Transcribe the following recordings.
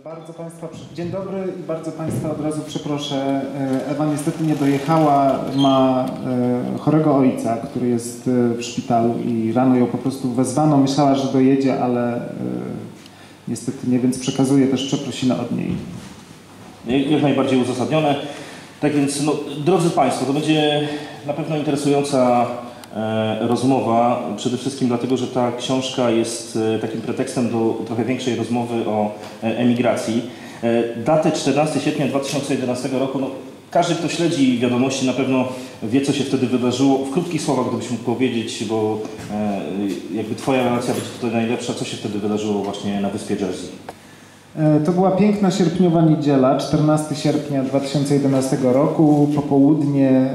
Bardzo Państwa, dzień dobry i bardzo Państwa od razu przeproszę. E, Ewa niestety nie dojechała, ma e, chorego ojca, który jest e, w szpitalu i rano ją po prostu wezwano. Myślała, że dojedzie, ale niestety nie, więc przekazuję też przeprosiny od niej. Jak najbardziej uzasadnione. Tak więc, no, drodzy Państwo, to będzie na pewno interesująca rozmowa, przede wszystkim dlatego, że ta książka jest e, takim pretekstem do trochę większej rozmowy o e, emigracji. Datę 14 sierpnia 2011 roku, no, każdy, kto śledzi wiadomości, na pewno wie, co się wtedy wydarzyło. W krótkich słowach, gdybyś mógł powiedzieć, bo jakby Twoja relacja będzie tutaj najlepsza, co się wtedy wydarzyło właśnie na wyspie Jersey? To była piękna sierpniowa niedziela, 14 sierpnia 2011 roku, popołudnie,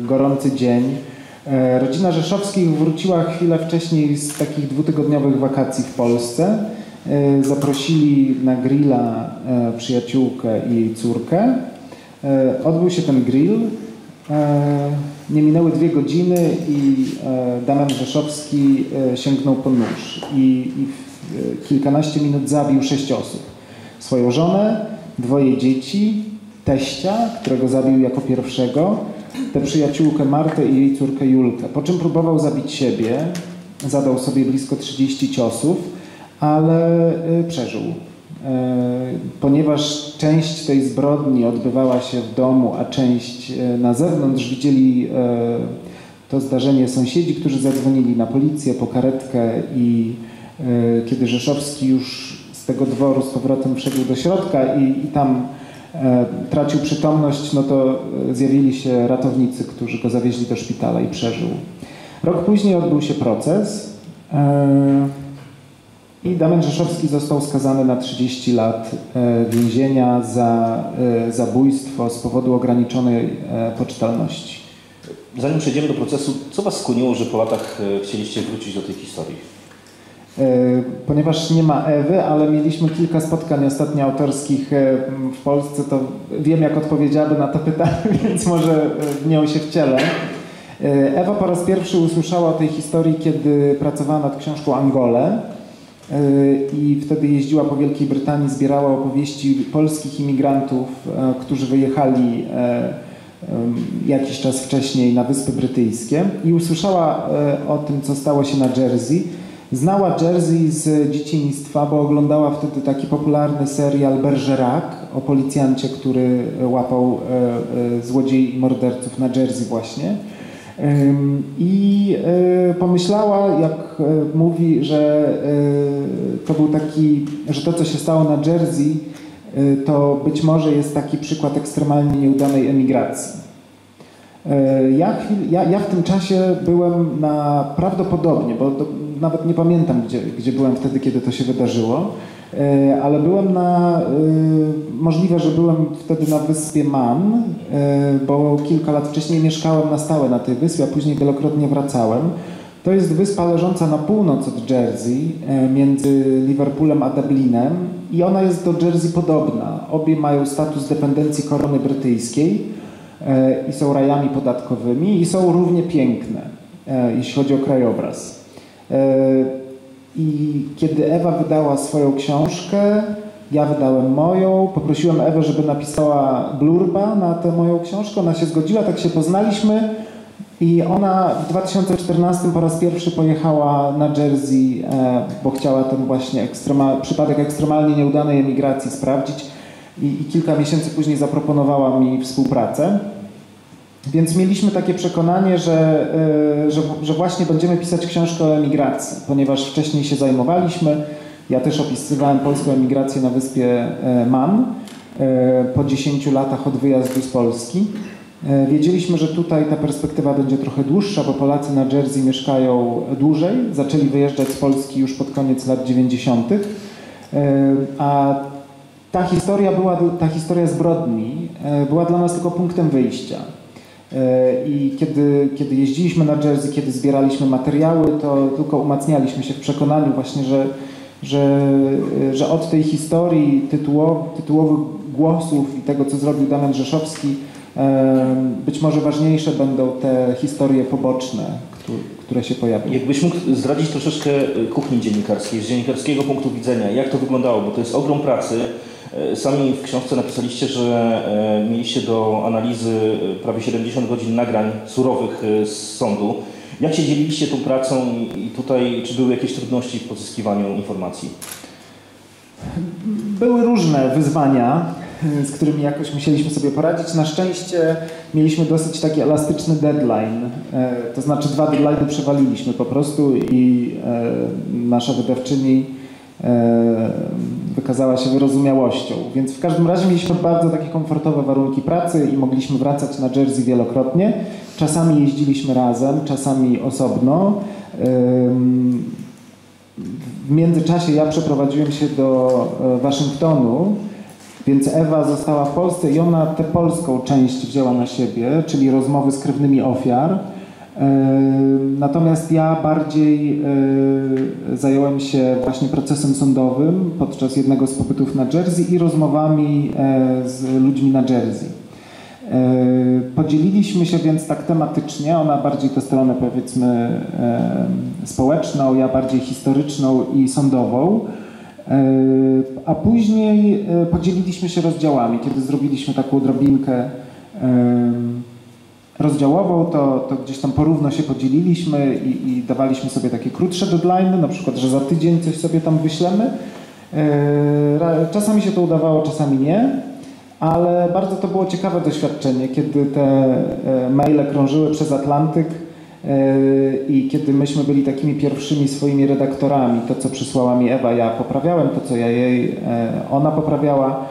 gorący dzień. E, rodzina Rzeszowskich wróciła chwilę wcześniej z takich dwutygodniowych wakacji w Polsce. E, zaprosili na grilla e, przyjaciółkę i jej córkę. Odbył się ten grill. Nie minęły dwie godziny i Damian Rzeszowski sięgnął po nóż i, i w kilkanaście minut zabił sześć osób. Swoją żonę, dwoje dzieci, teścia, którego zabił jako pierwszego, tę przyjaciółkę Martę i jej córkę Julkę. Po czym próbował zabić siebie, zadał sobie blisko 30 ciosów, ale y, przeżył. Y, ponieważ część tej zbrodni odbywała się w domu, a część y, na zewnątrz, widzieli to zdarzenie sąsiedzi, którzy zadzwonili na policję po karetkę i kiedy Rzeszowski już z tego dworu z powrotem wszedł do środka i, i tam E, tracił przytomność, no to e, zjawili się ratownicy, którzy go zawieźli do szpitala i przeżył. Rok później odbył się proces e, i Damian Rzeszowski został skazany na 30 lat więzienia za zabójstwo z powodu ograniczonej poczytalności. Zanim przejdziemy do procesu, co Was skłoniło, że po latach chcieliście wrócić do tej historii? E, ponieważ nie ma Ewy, ale mieliśmy kilka spotkań ostatnio autorskich e, w Polsce, to wiem jak odpowiedziałaby na to pytanie, więc może w nią się wcielę. E, Ewa po raz pierwszy usłyszała o tej historii, kiedy pracowała nad książką Angole i wtedy jeździła po Wielkiej Brytanii, zbierała opowieści polskich imigrantów, którzy wyjechali jakiś czas wcześniej na Wyspy Brytyjskie i usłyszała o tym, co stało się na Jersey Znała Jersey z dzieciństwa, bo oglądała wtedy taki popularny serial Bergerac o policjancie, który łapał e, e, złodziei i morderców na Jersey właśnie. I e, pomyślała, jak mówi, że to był taki, że to, co się stało na Jersey, to być może jest taki przykład ekstremalnie nieudanej emigracji. Ja, ja, ja w tym czasie byłem na prawdopodobnie, bo nawet nie pamiętam, gdzie, gdzie byłem wtedy, kiedy to się wydarzyło, e, ale byłem na, e, możliwe, że byłem wtedy na wyspie Man, e, bo kilka lat wcześniej mieszkałem na stałe na tej wyspie, a później wielokrotnie wracałem. To jest wyspa leżąca na północ od Jersey, między Liverpoolem a Dublinem i ona jest do Jersey podobna. Obie mają status dependencji korony brytyjskiej i są rajami podatkowymi i są równie piękne, jeśli chodzi o krajobraz. E, I kiedy Ewa wydała swoją książkę, ja wydałem moją, poprosiłem Ewę, żeby napisała blurba na tę moją książkę. Ona się zgodziła, tak się poznaliśmy. I ona w 2014 po raz pierwszy pojechała na Jersey, e, bo chciała ten właśnie ekstremal, przypadek ekstremalnie nieudanej emigracji sprawdzić. I, I kilka miesięcy później zaproponowała mi współpracę. Więc mieliśmy takie przekonanie, że, e, że, że, właśnie będziemy pisać książkę o emigracji, ponieważ wcześniej się zajmowaliśmy. Ja też opisywałem polską emigrację na wyspie e, Man e, po 10 latach od wyjazdu z Polski. Wiedzieliśmy, że tutaj ta perspektywa będzie trochę dłuższa, bo Polacy na Jersey mieszkają dłużej. Zaczęli wyjeżdżać z Polski już pod koniec lat 90. A ta historia, była, ta historia zbrodni była dla nas tylko punktem wyjścia. E, I kiedy, kiedy jeździliśmy na Jersey, kiedy zbieraliśmy materiały, to tylko umacnialiśmy się w przekonaniu właśnie, że, że, że od tej historii tytułow, tytułowych głosów i tego, co zrobił Damian Rzeszowski, e, być może ważniejsze będą te historie poboczne, które się pojawią. Jakbyś mógł zdradzić troszeczkę kuchni dziennikarskiej, z dziennikarskiego punktu widzenia, jak to wyglądało, bo to jest ogrom pracy. Sami w książce napisaliście, że mieliście do analizy prawie 70 godzin nagrań surowych z sądu. Jak się dzieliliście tą pracą i tutaj czy były jakieś trudności w pozyskiwaniu informacji? Były różne wyzwania, z którymi jakoś musieliśmy sobie poradzić. Na szczęście mieliśmy dosyć taki elastyczny deadline, e, to znaczy dwa deadline przewaliliśmy po prostu i e, nasza wydawczyni e, wykazała się wyrozumiałością. Więc w każdym razie mieliśmy bardzo takie komfortowe warunki pracy i mogliśmy wracać na Jersey wielokrotnie. Czasami jeździliśmy razem, czasami osobno. W międzyczasie ja przeprowadziłem się do Waszyngtonu, więc Ewa została w Polsce i ona tę polską część wzięła na siebie, czyli rozmowy z krewnymi ofiar. Natomiast ja bardziej zająłem się właśnie procesem sądowym podczas jednego z pobytów na Jersey i rozmowami z ludźmi na Jersey. Podzieliliśmy się więc tak tematycznie, ona bardziej tę stronę powiedzmy społeczną, ja bardziej historyczną i sądową. A później podzieliliśmy się rozdziałami, kiedy zrobiliśmy taką drobinkę rozdziałową, to, to gdzieś tam porówno się podzieliliśmy i, i dawaliśmy sobie takie krótsze deadline, na przykład, że za tydzień coś sobie tam wyślemy. E, czasami się to udawało, czasami nie, ale bardzo to było ciekawe doświadczenie, kiedy te e, maile krążyły przez Atlantyk e, i kiedy myśmy byli takimi pierwszymi swoimi redaktorami, to co przysłała mi Ewa, ja poprawiałem, to co ja jej, ona poprawiała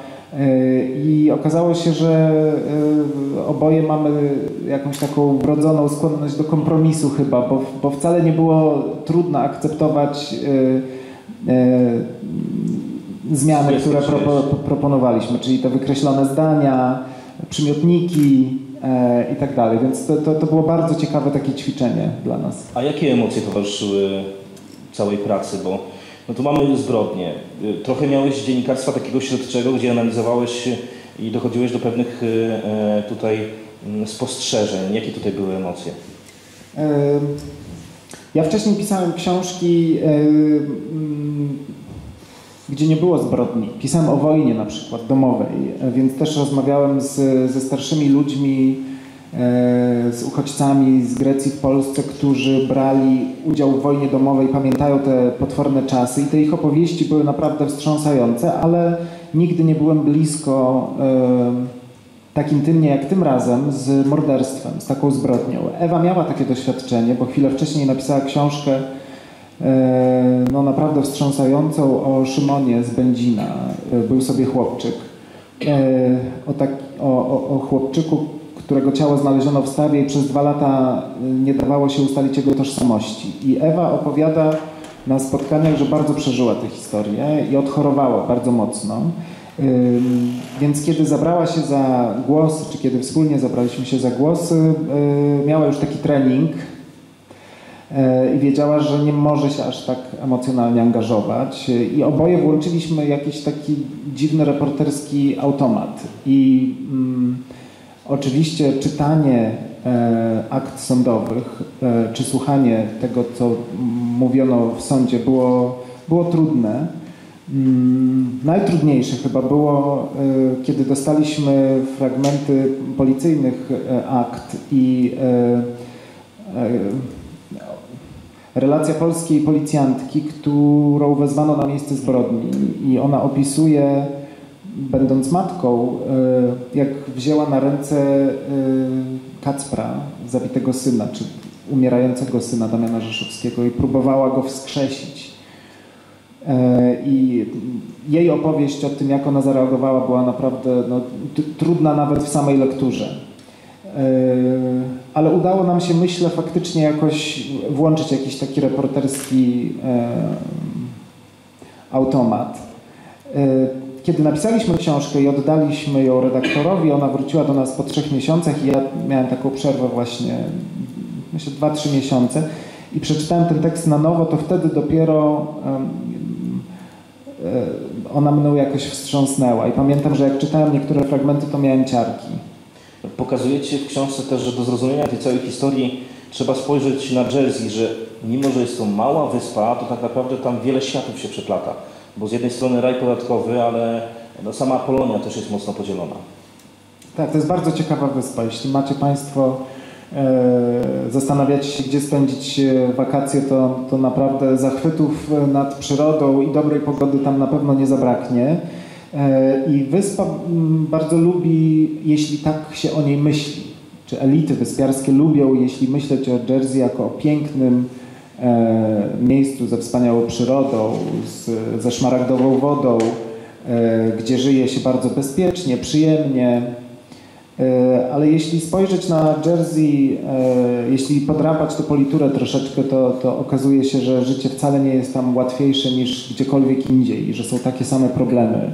i okazało się, że e, oboje mamy jakąś taką wrodzoną skłonność do kompromisu chyba, bo, bo wcale nie było trudno akceptować e, e, zmiany, które pro, proponowaliśmy, czyli te wykreślone zdania, przymiotniki i tak dalej. Więc to, to, to było bardzo ciekawe takie ćwiczenie dla nas. A jakie emocje towarzyszyły całej pracy? Bo no tu mamy zbrodnie. Y, trochę miałeś dziennikarstwa takiego śledczego, gdzie analizowałeś i dochodziłeś do pewnych y, y, tutaj mm, spostrzeżeń. Jakie tutaj były emocje? Ja wcześniej pisałem książki, mm, gdzie nie było zbrodni. Pisałem o wojnie na przykład domowej, więc też rozmawiałem z, ze starszymi ludźmi, E, z uchodźcami z Grecji w Polsce, którzy brali udział w wojnie domowej, pamiętają te potworne czasy i te ich opowieści były naprawdę wstrząsające, ale nigdy nie byłem blisko e, tak intymnie jak tym razem z morderstwem, z taką zbrodnią. Ewa miała takie doświadczenie, bo chwilę wcześniej napisała książkę e, no naprawdę wstrząsającą o Szymonie z Będzina. Był sobie chłopczyk. O, tak, o, o, o chłopczyku, którego ciało znaleziono w stawie i przez dwa lata y, nie dawało się ustalić jego tożsamości. I Ewa opowiada na spotkaniach, że bardzo przeżyła tę historię i odchorowała bardzo mocno. Więc kiedy zabrała się za głos, czy kiedy wspólnie zabraliśmy się za głos, y, miała już taki trening y, i wiedziała, że nie może się aż tak emocjonalnie angażować. I oboje włączyliśmy jakiś taki dziwny reporterski automat. I mm, Oczywiście czytanie e, akt sądowych, e, czy słuchanie tego, co mówiono w sądzie, było, było trudne. Mm, najtrudniejsze chyba było, e, kiedy dostaliśmy fragmenty policyjnych akt i relacja polskiej policjantki, którą wezwano na miejsce zbrodni i ona opisuje będąc matką, e, jak wzięła na ręce e, Kacpra, zabitego syna, czy umierającego syna Damiana Rzeszowskiego i próbowała go wskrzesić. E, I jej opowieść o tym, jak ona zareagowała, była naprawdę no, trudna nawet w samej lekturze. Ale udało nam się, myślę, faktycznie jakoś włączyć jakiś taki reporterski automat. Kiedy napisaliśmy książkę i oddaliśmy ją redaktorowi, ona wróciła do nas po trzech miesiącach i ja miałem taką przerwę właśnie, myślę, dwa, trzy miesiące i przeczytałem ten tekst na nowo, to wtedy dopiero ona mną jakoś wstrząsnęła. I pamiętam, że jak czytałem niektóre fragmenty, to miałem ciarki. Pokazujecie w książce też, że do zrozumienia tej całej historii trzeba spojrzeć na Jersey, że mimo, że jest to mała wyspa, to tak naprawdę tam wiele światów się przeplata. Bo z jednej strony raj podatkowy, ale no sama Polonia też jest mocno podzielona. Tak, to jest bardzo ciekawa wyspa. Jeśli macie Państwo e, się, gdzie spędzić e, wakacje, to, to naprawdę zachwytów nad przyrodą i dobrej pogody tam na pewno nie zabraknie. E, I wyspa m, bardzo lubi, jeśli tak się o niej myśli, czy elity wyspiarskie lubią, jeśli myśleć o Jersey jako o pięknym e, miejscu ze wspaniałą przyrodą, z, ze szmaragdową wodą, e, gdzie żyje się bardzo bezpiecznie, przyjemnie. E, Ale jeśli spojrzeć na Jersey, e, jeśli podrapać tę politurę troszeczkę, to, to okazuje się, że życie wcale nie jest tam łatwiejsze niż gdziekolwiek indziej i że są takie same problemy.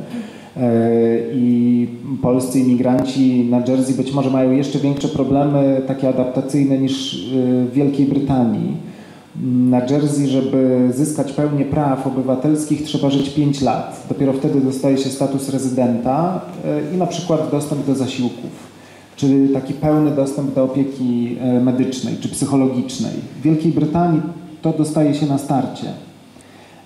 E, I polscy imigranci na Jersey być może mają jeszcze większe problemy takie adaptacyjne niż e, w Wielkiej Brytanii. Na Jersey, żeby zyskać pełnię praw obywatelskich, trzeba żyć 5 lat. Dopiero wtedy dostaje się status rezydenta e, i na przykład dostęp do zasiłków czy taki pełny dostęp do opieki medycznej czy psychologicznej. W Wielkiej Brytanii to dostaje się na starcie.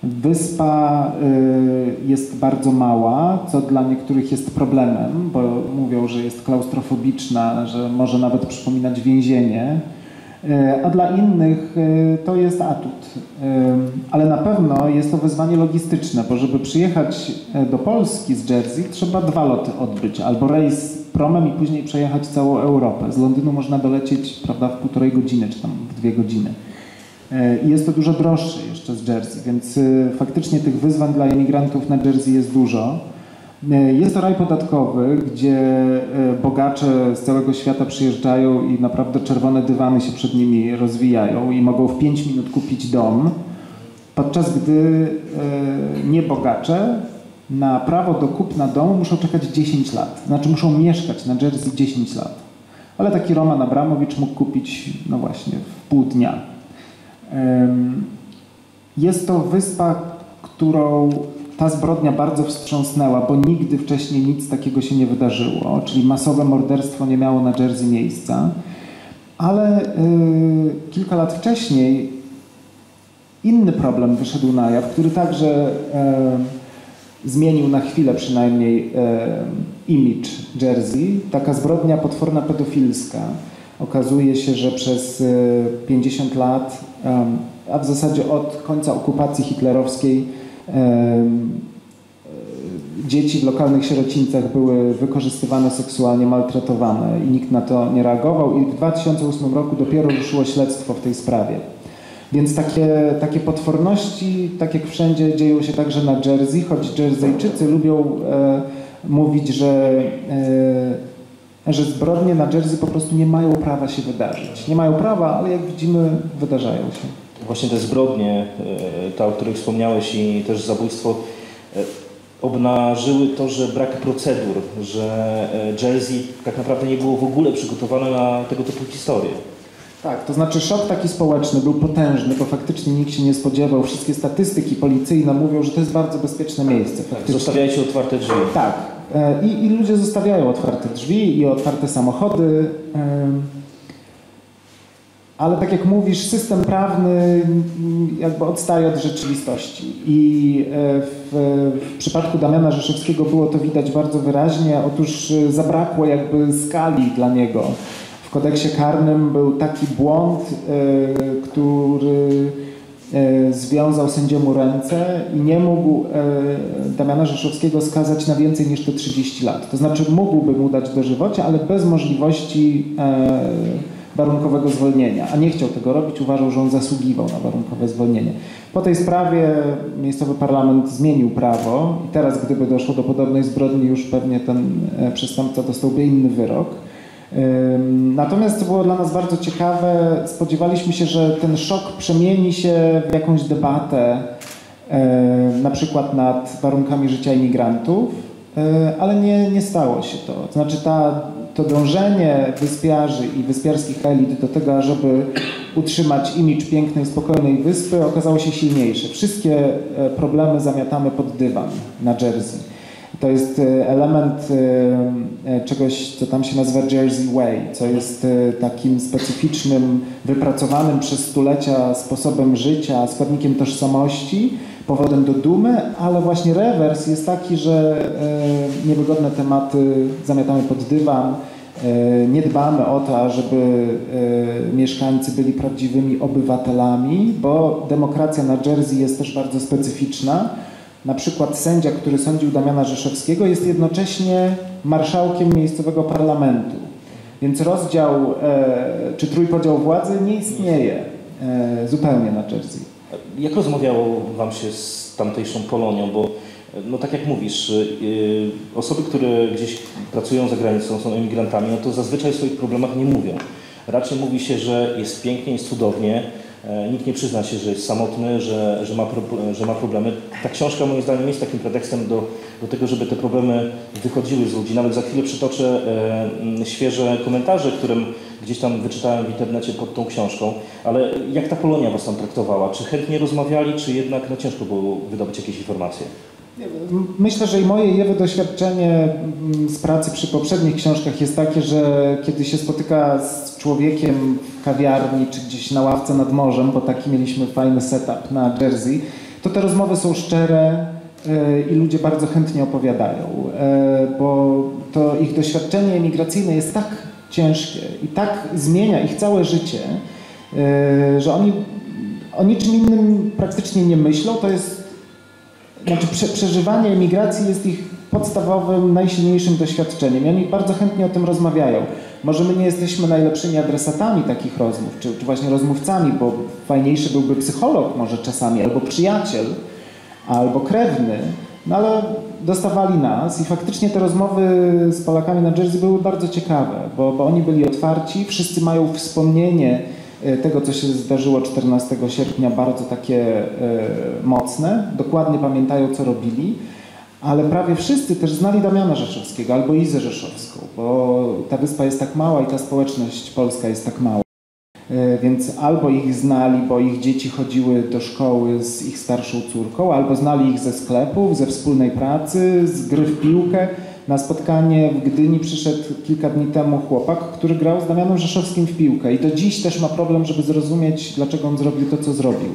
Wyspa y, jest bardzo mała, co dla niektórych jest problemem, bo mówią, że jest klaustrofobiczna, że może nawet przypominać więzienie, y, a dla innych y, to jest atut. Ale na pewno jest to wyzwanie logistyczne, bo żeby przyjechać do Polski z Jersey, trzeba dwa loty odbyć, albo rejs promem i później przejechać całą Europę. Z Londynu można dolecieć prawda, w półtorej godziny, czy tam w dwie godziny. I jest to dużo droższe jeszcze z Jersey, więc faktycznie tych wyzwań dla emigrantów na Jersey jest dużo. Jest to raj podatkowy, gdzie bogacze z całego świata przyjeżdżają i naprawdę czerwone dywany się przed nimi rozwijają i mogą w 5 minut kupić dom, podczas gdy niebogacze na prawo do kupna domu muszą czekać 10 lat. Znaczy muszą mieszkać na Jersey 10 lat. Ale taki Roman Abramowicz mógł kupić, no właśnie, w pół dnia. Jest to wyspa, którą ta zbrodnia bardzo wstrząsnęła, bo nigdy wcześniej nic takiego się nie wydarzyło, czyli masowe morderstwo nie miało na Jersey miejsca. Ale yy, kilka lat wcześniej inny problem wyszedł na jaw, który także yy, zmienił na chwilę przynajmniej yy, image Jersey. Taka zbrodnia potworna pedofilska. Okazuje się, że przez 50 lat a w zasadzie od końca okupacji hitlerowskiej dzieci w lokalnych sierocińcach były wykorzystywane seksualnie, maltretowane i nikt na to nie reagował i w 2008 roku dopiero ruszyło śledztwo w tej sprawie. Więc takie, takie potworności, tak jak wszędzie, dzieją się także na Jersey, choć Jerseyczycy lubią e, mówić, że e, że zbrodnie na Jersey po prostu nie mają prawa się wydarzyć. Nie mają prawa, ale jak widzimy, wydarzają się. Właśnie te zbrodnie, te, o których wspomniałeś i też zabójstwo, obnażyły to, że brak procedur, że Jersey tak naprawdę nie było w ogóle przygotowane na tego typu historie. Tak, to znaczy szok taki społeczny był potężny, bo faktycznie nikt się nie spodziewał. Wszystkie statystyki policyjne mówią, że to jest bardzo bezpieczne miejsce. Faktycznie. Zostawiajcie otwarte drzwi. Tak. I, I, ludzie zostawiają otwarte drzwi i otwarte samochody. Ale tak jak mówisz, system prawny jakby odstaje od rzeczywistości. I w, w przypadku Damiana Rzeszewskiego było to widać bardzo wyraźnie. Otóż zabrakło jakby skali dla niego. W kodeksie karnym był taki błąd, który związał sędziemu ręce i nie mógł Damiana Rzeszowskiego skazać na więcej niż te 30 lat. To znaczy mógłby mu dać dożywocie, ale bez możliwości warunkowego zwolnienia, a nie chciał tego robić, uważał, że on zasługiwał na warunkowe zwolnienie. Po tej sprawie miejscowy parlament zmienił prawo i teraz gdyby doszło do podobnej zbrodni, już pewnie ten przestępca dostałby inny wyrok. Natomiast co było dla nas bardzo ciekawe, spodziewaliśmy się, że ten szok przemieni się w jakąś debatę, na przykład nad warunkami życia imigrantów, ale nie, nie stało się to. To znaczy ta, to dążenie wyspiarzy i wyspiarskich elit do tego, żeby utrzymać imidż pięknej, spokojnej wyspy okazało się silniejsze. Wszystkie problemy zamiatamy pod dywan na Jersey. To jest e, element e, e, czegoś, co tam się nazywa Jersey Way, co jest takim specyficznym, wypracowanym przez stulecia sposobem życia, składnikiem tożsamości, powodem do dumy, ale właśnie rewers jest taki, że niewygodne tematy zamiatamy pod dywan, nie dbamy o to, żeby mieszkańcy byli prawdziwymi obywatelami, bo demokracja na Jersey jest też bardzo specyficzna na przykład sędzia, który sądził Damiana Rzeszowskiego, jest jednocześnie marszałkiem miejscowego parlamentu. Więc rozdział e, czy trójpodział władzy nie istnieje e, zupełnie na Jersey. Jak rozmawiało Wam się z tamtejszą Polonią? Bo no tak jak mówisz, y, osoby, które gdzieś pracują za granicą, są emigrantami, no to zazwyczaj o swoich problemach nie mówią. Raczej mówi się, że jest pięknie, jest cudownie, nikt nie przyzna się, że jest samotny, że, że, ma, że ma problemy. Ta książka moim zdaniem jest takim pretekstem do, do tego, żeby te problemy wychodziły z ludzi. Nawet za chwilę przytoczę e, świeże komentarze, którym gdzieś tam wyczytałem w internecie pod tą książką. Ale jak ta Polonia Was tam traktowała? Czy chętnie rozmawiali, czy jednak no, ciężko było wydobyć jakieś informacje? Myślę, że i moje jewe doświadczenie mm, z pracy przy poprzednich książkach jest takie, że kiedy się spotyka z człowiekiem w kawiarni czy gdzieś na ławce nad morzem, bo taki mieliśmy fajny setup na Jersey, to te rozmowy są szczere e, i ludzie bardzo chętnie opowiadają, e, bo to ich doświadczenie emigracyjne jest tak ciężkie i tak zmienia ich całe życie, e, że oni o niczym innym praktycznie nie myślą. To jest znaczy prze, przeżywanie emigracji jest ich podstawowym, najsilniejszym doświadczeniem i oni bardzo chętnie o tym rozmawiają. Może my nie jesteśmy najlepszymi adresatami takich rozmów, czy, czy właśnie rozmówcami, bo fajniejszy byłby psycholog może czasami, albo przyjaciel, albo krewny, no ale dostawali nas i faktycznie te rozmowy z Polakami na Jersey były bardzo ciekawe, bo, bo oni byli otwarci, wszyscy mają wspomnienie E, tego, co się zdarzyło 14 sierpnia, bardzo takie e, mocne. Dokładnie pamiętają, co robili, ale prawie wszyscy też znali Damiana Rzeszowskiego albo Izę Rzeszowską, bo ta wyspa jest tak mała i ta społeczność polska jest tak mała. E, więc albo ich znali, bo ich dzieci chodziły do szkoły z ich starszą córką, albo znali ich ze sklepów, ze wspólnej pracy, z gry w piłkę. Na spotkanie w Gdyni przyszedł kilka dni temu chłopak, który grał z Damianem Rzeszowskim w piłkę i do dziś też ma problem, żeby zrozumieć, dlaczego on zrobił to, co zrobił.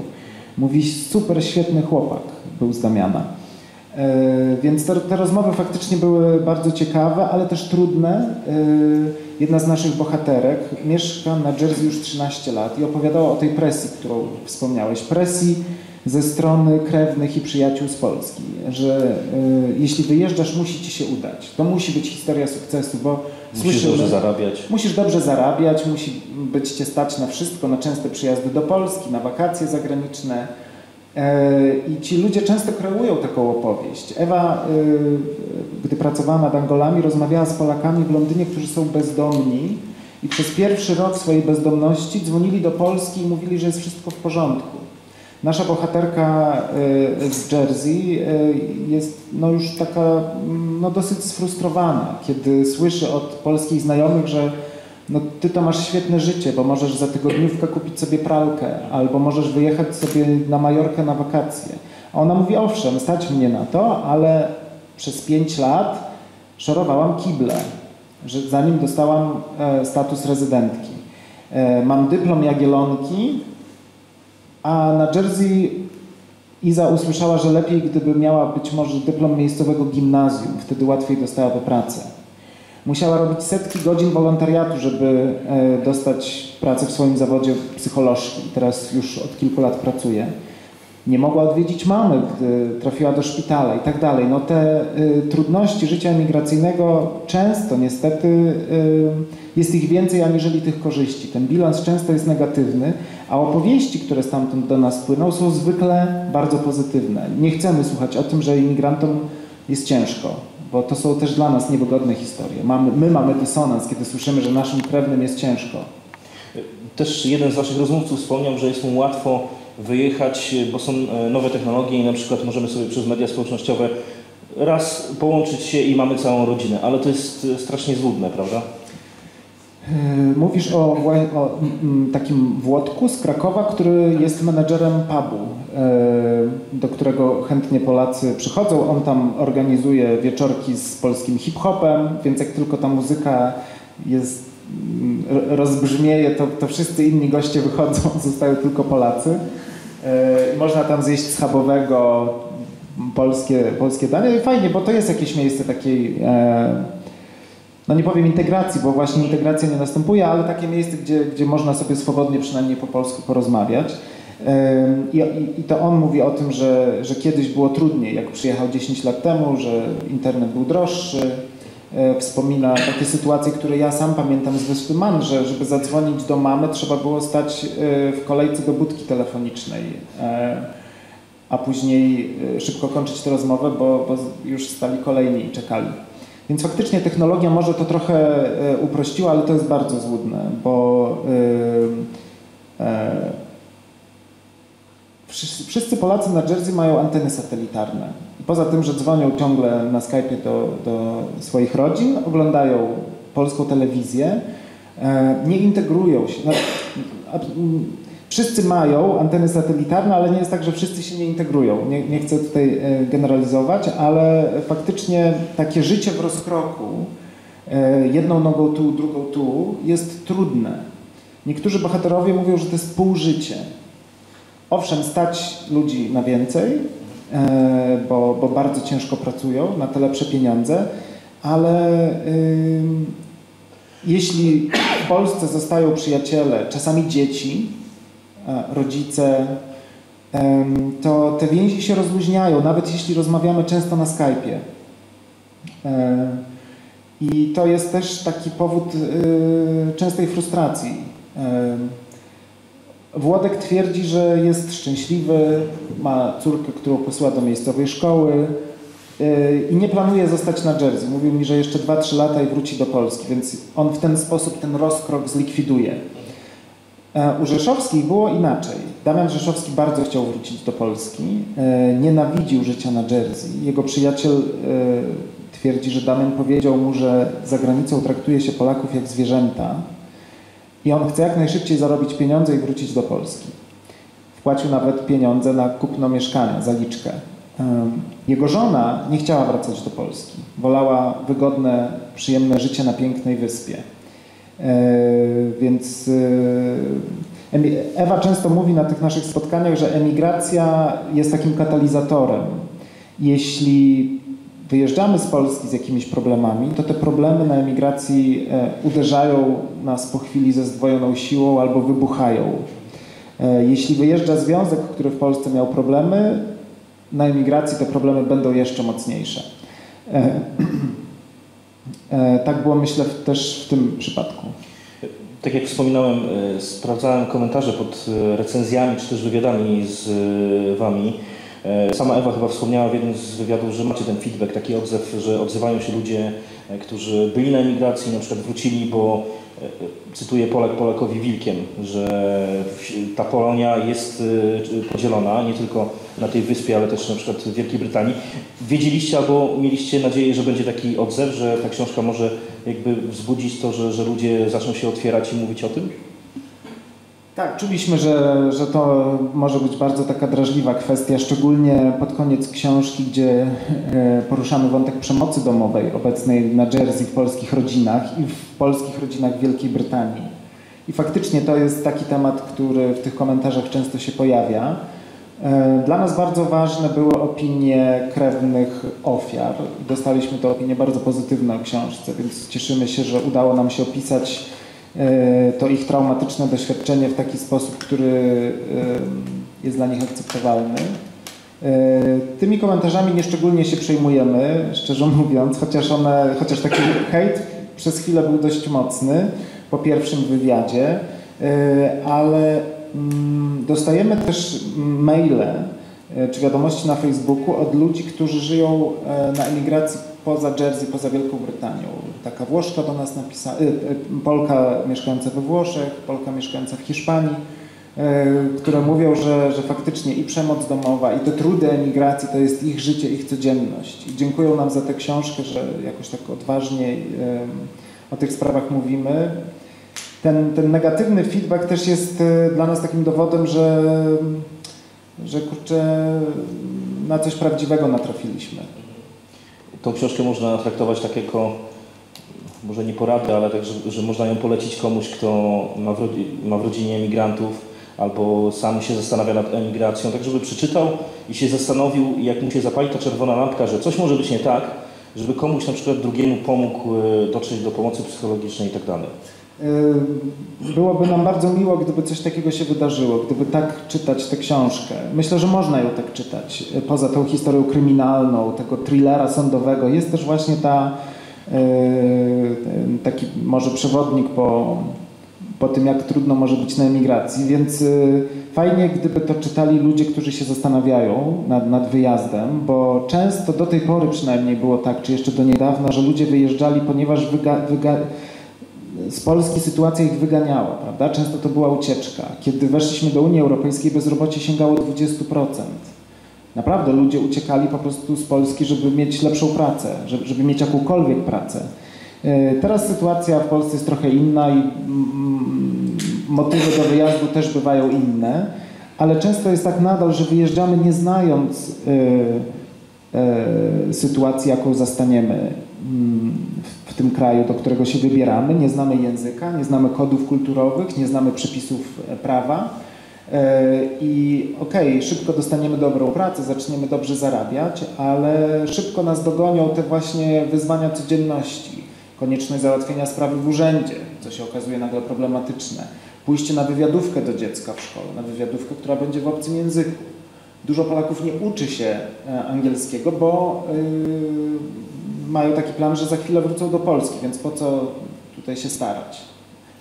Mówi, super świetny chłopak był z Damiana. E, więc te, te, rozmowy faktycznie były bardzo ciekawe, ale też trudne. E, jedna z naszych bohaterek mieszka na Jersey już 13 lat i opowiadała o tej presji, którą wspomniałeś. Presji ze strony krewnych i przyjaciół z Polski, że y, jeśli wyjeżdżasz, musi ci się udać. To musi być historia sukcesu, bo musisz słyszymy, dobrze zarabiać. Musisz dobrze zarabiać, musi być cię stać na wszystko, na częste przyjazdy do Polski, na wakacje zagraniczne. E, I ci ludzie często kreują taką opowieść. Ewa, y, gdy pracowała nad Angolami, rozmawiała z Polakami w Londynie, którzy są bezdomni i przez pierwszy rok swojej bezdomności dzwonili do Polski i mówili, że jest wszystko w porządku. Nasza bohaterka y, z Jersey jest no już taka mm, no dosyć sfrustrowana, kiedy słyszy od polskich znajomych, że no ty to masz świetne życie, bo możesz za tygodniówkę kupić sobie pralkę, albo możesz wyjechać sobie na Majorkę na wakacje. A ona mówi, owszem, stać mnie na to, ale przez pięć lat szorowałam kible, że zanim dostałam e, status rezydentki. E, mam dyplom Jagielonki, a na Jersey Iza usłyszała, że lepiej gdyby miała być może dyplom miejscowego gimnazjum, wtedy łatwiej dostałaby pracę. Musiała robić setki godzin wolontariatu, żeby e, dostać pracę w swoim zawodzie psycholożki. Teraz już od kilku lat pracuje nie mogła odwiedzić mamy, gdy trafiła do szpitala i tak dalej. No te y, trudności życia emigracyjnego często niestety y, jest ich więcej aniżeli tych korzyści. Ten bilans często jest negatywny, a opowieści, które stamtąd do nas płyną są zwykle bardzo pozytywne. Nie chcemy słuchać o tym, że imigrantom jest ciężko, bo to są też dla nas niewygodne historie. Mamy, my mamy dysonans, kiedy słyszymy, że naszym krewnym jest ciężko. Też jeden z Waszych rozmówców wspomniał, że jest mu łatwo wyjechać, bo są e, nowe technologie i na przykład możemy sobie przez media społecznościowe raz połączyć się i mamy całą rodzinę, ale to jest e, strasznie złudne, prawda? Mówisz o, o, takim Włodku z Krakowa, który jest menedżerem pubu, do którego chętnie Polacy przychodzą. On tam organizuje wieczorki z polskim hip-hopem, więc jak tylko ta muzyka jest, rozbrzmieje, to, to wszyscy inni goście wychodzą, zostają tylko Polacy. Można tam zjeść schabowego, polskie, polskie danie. Fajnie, bo to jest jakieś miejsce takiej no nie powiem integracji, bo właśnie integracja nie następuje, ale takie miejsce, gdzie, gdzie można sobie swobodnie przynajmniej po polsku porozmawiać. I, I, to on mówi o tym, że, że kiedyś było trudniej, jak przyjechał 10 lat temu, że internet był droższy. E, wspomina takie sytuacje, które ja sam pamiętam z Wyspy Man, że żeby zadzwonić do mamy, trzeba było stać e, w kolejce do budki telefonicznej, e, a później szybko kończyć tę rozmowę, bo, bo już stali kolejni i czekali. Więc faktycznie technologia może to trochę e, uprościła, ale to jest bardzo złudne, bo e, e, wszyscy Polacy na Jersey mają anteny satelitarne. Poza tym, że dzwonią ciągle na Skype do, do swoich rodzin, oglądają polską telewizję, nie integrują się. No, Wszyscy mają anteny satelitarne, ale nie jest tak, że wszyscy się nie integrują. Nie, nie chcę tutaj e, generalizować, ale faktycznie takie życie w rozkroku, e, jedną nogą tu, drugą tu, jest trudne. Niektórzy bohaterowie mówią, że to jest pół życie. Owszem, stać ludzi na więcej, e, bo, bo bardzo ciężko pracują na te lepsze pieniądze, ale jeśli w Polsce zostają przyjaciele, czasami dzieci, rodzice, to te więzi się rozluźniają, nawet jeśli rozmawiamy często na Skype'ie. I to jest też taki powód y, częstej frustracji. Włodek twierdzi, że jest szczęśliwy, ma córkę, którą posyła do miejscowej szkoły y, i nie planuje zostać na Jersey. Mówił mi, że jeszcze 2-3 lata i wróci do Polski, więc on w ten sposób ten rozkrok zlikwiduje. E, u Rzeszowskich było inaczej. Damian Rzeszowski bardzo chciał wrócić do Polski, e, nienawidził życia na Jersey. Jego przyjaciel e, twierdzi, że Damian powiedział mu, że za granicą traktuje się Polaków jak zwierzęta i on chce jak najszybciej zarobić pieniądze i wrócić do Polski. Wpłacił nawet pieniądze na kupno mieszkania, zaliczkę. Jego żona nie chciała wracać do Polski. Wolała wygodne, przyjemne życie na pięknej wyspie. E, więc e, Ewa często mówi na tych naszych spotkaniach, że emigracja jest takim katalizatorem. Jeśli wyjeżdżamy z Polski z jakimiś problemami, to te problemy na emigracji e, uderzają nas po chwili ze zdwojoną siłą albo wybuchają. Jeśli wyjeżdża związek, który w Polsce miał problemy, na emigracji te problemy będą jeszcze mocniejsze. E, tak było myślę też w tym przypadku. Tak jak wspominałem, e, sprawdzałem komentarze pod e, recenzjami czy też wywiadami z Wami. Sama Ewa chyba wspomniała w jednym z wywiadów, że macie ten feedback, taki odzew, że odzywają się ludzie, którzy byli na emigracji, na przykład wrócili, bo cytuję Polak Polakowi wilkiem, że ta Polonia jest podzielona nie tylko na tej wyspie, ale też na przykład w Wielkiej Brytanii. Wiedzieliście albo mieliście nadzieję, że będzie taki odzew, że ta książka może jakby wzbudzić to, że, że ludzie zaczną się otwierać i mówić o tym? Tak, czuliśmy, że, że to może być bardzo taka drażliwa kwestia, szczególnie pod koniec książki, gdzie e, poruszamy wątek przemocy domowej obecnej na Jersey w polskich rodzinach i w polskich rodzinach w Wielkiej Brytanii. I faktycznie to jest taki temat, który w tych komentarzach często się pojawia. E, dla nas bardzo ważne były opinie krewnych ofiar. Dostaliśmy te opinie bardzo pozytywne o książce, więc cieszymy się, że udało nam się opisać to ich traumatyczne doświadczenie w taki sposób, który e, jest dla nich akceptowalny. Tymi komentarzami nieszczególnie się przejmujemy, szczerze mówiąc, chociaż, one, chociaż taki hejt przez chwilę był dość mocny po pierwszym wywiadzie, ale Mm, dostajemy też maile e, czy wiadomości na Facebooku od ludzi, którzy żyją e, na emigracji poza Jersey, poza Wielką Brytanią. Taka Włoszka do nas napisała, e, Polka mieszkająca we Włoszech, Polka mieszkająca w Hiszpanii, które mówią, że, że faktycznie i przemoc domowa, i te trudy emigracji to jest ich życie, ich codzienność. I dziękują nam za tę książkę, że jakoś tak odważnie o tych sprawach mówimy. ten, ten negatywny feedback też jest e, dla nas takim dowodem, że, że kurczę, na coś prawdziwego natrafiliśmy. Tą książkę można traktować tak jako, może nie poradę, ale tak, że, że można ją polecić komuś, kto ma w, ma w rodzinie emigrantów albo sam się zastanawia nad emigracją, tak żeby przeczytał i się zastanowił, jak mu się zapali ta czerwona lampka, że coś może być nie tak, żeby komuś na przykład drugiemu pomógł e, dotrzeć do pomocy psychologicznej i tak dalej. Y, Byłoby nam bardzo miło, gdyby coś takiego się wydarzyło, gdyby tak czytać tę książkę. Myślę, że można ją tak czytać. Y, Poza tą historią kryminalną, tego thrillera sądowego, jest też właśnie ta y, taki może przewodnik po, po tym, jak trudno może być na emigracji, więc fajnie, gdyby to czytali ludzie, którzy się zastanawiają nad, nad wyjazdem, bo często do tej pory przynajmniej było tak, czy jeszcze do niedawna, że ludzie wyjeżdżali, ponieważ wyga, wyga, z Polski sytuacja ich wyganiała, prawda? Często to była ucieczka. Kiedy weszliśmy do Unii Europejskiej, bezrobocie sięgało 20%. Naprawdę ludzie uciekali po prostu z Polski, żeby mieć lepszą pracę, żeby, mieć jakąkolwiek pracę. E, Teraz sytuacja w Polsce jest trochę inna i mm, motywy do wyjazdu też bywają inne, ale często jest tak nadal, że wyjeżdżamy nie znając e, e, sytuacji, jaką zastaniemy w, tym kraju, do którego się wybieramy. Nie znamy języka, nie znamy kodów kulturowych, nie znamy przepisów e, prawa. E, I okej, szybko dostaniemy dobrą pracę, zaczniemy dobrze zarabiać, ale szybko nas dogonią te właśnie wyzwania codzienności. Konieczność załatwienia sprawy w urzędzie, co się okazuje nagle problematyczne. Pójście na wywiadówkę do dziecka w szkole, na wywiadówkę, która będzie w obcym języku. Dużo Polaków nie uczy się e, angielskiego, bo yy, mają taki plan, że za chwilę wrócą do Polski, więc po co tutaj się starać?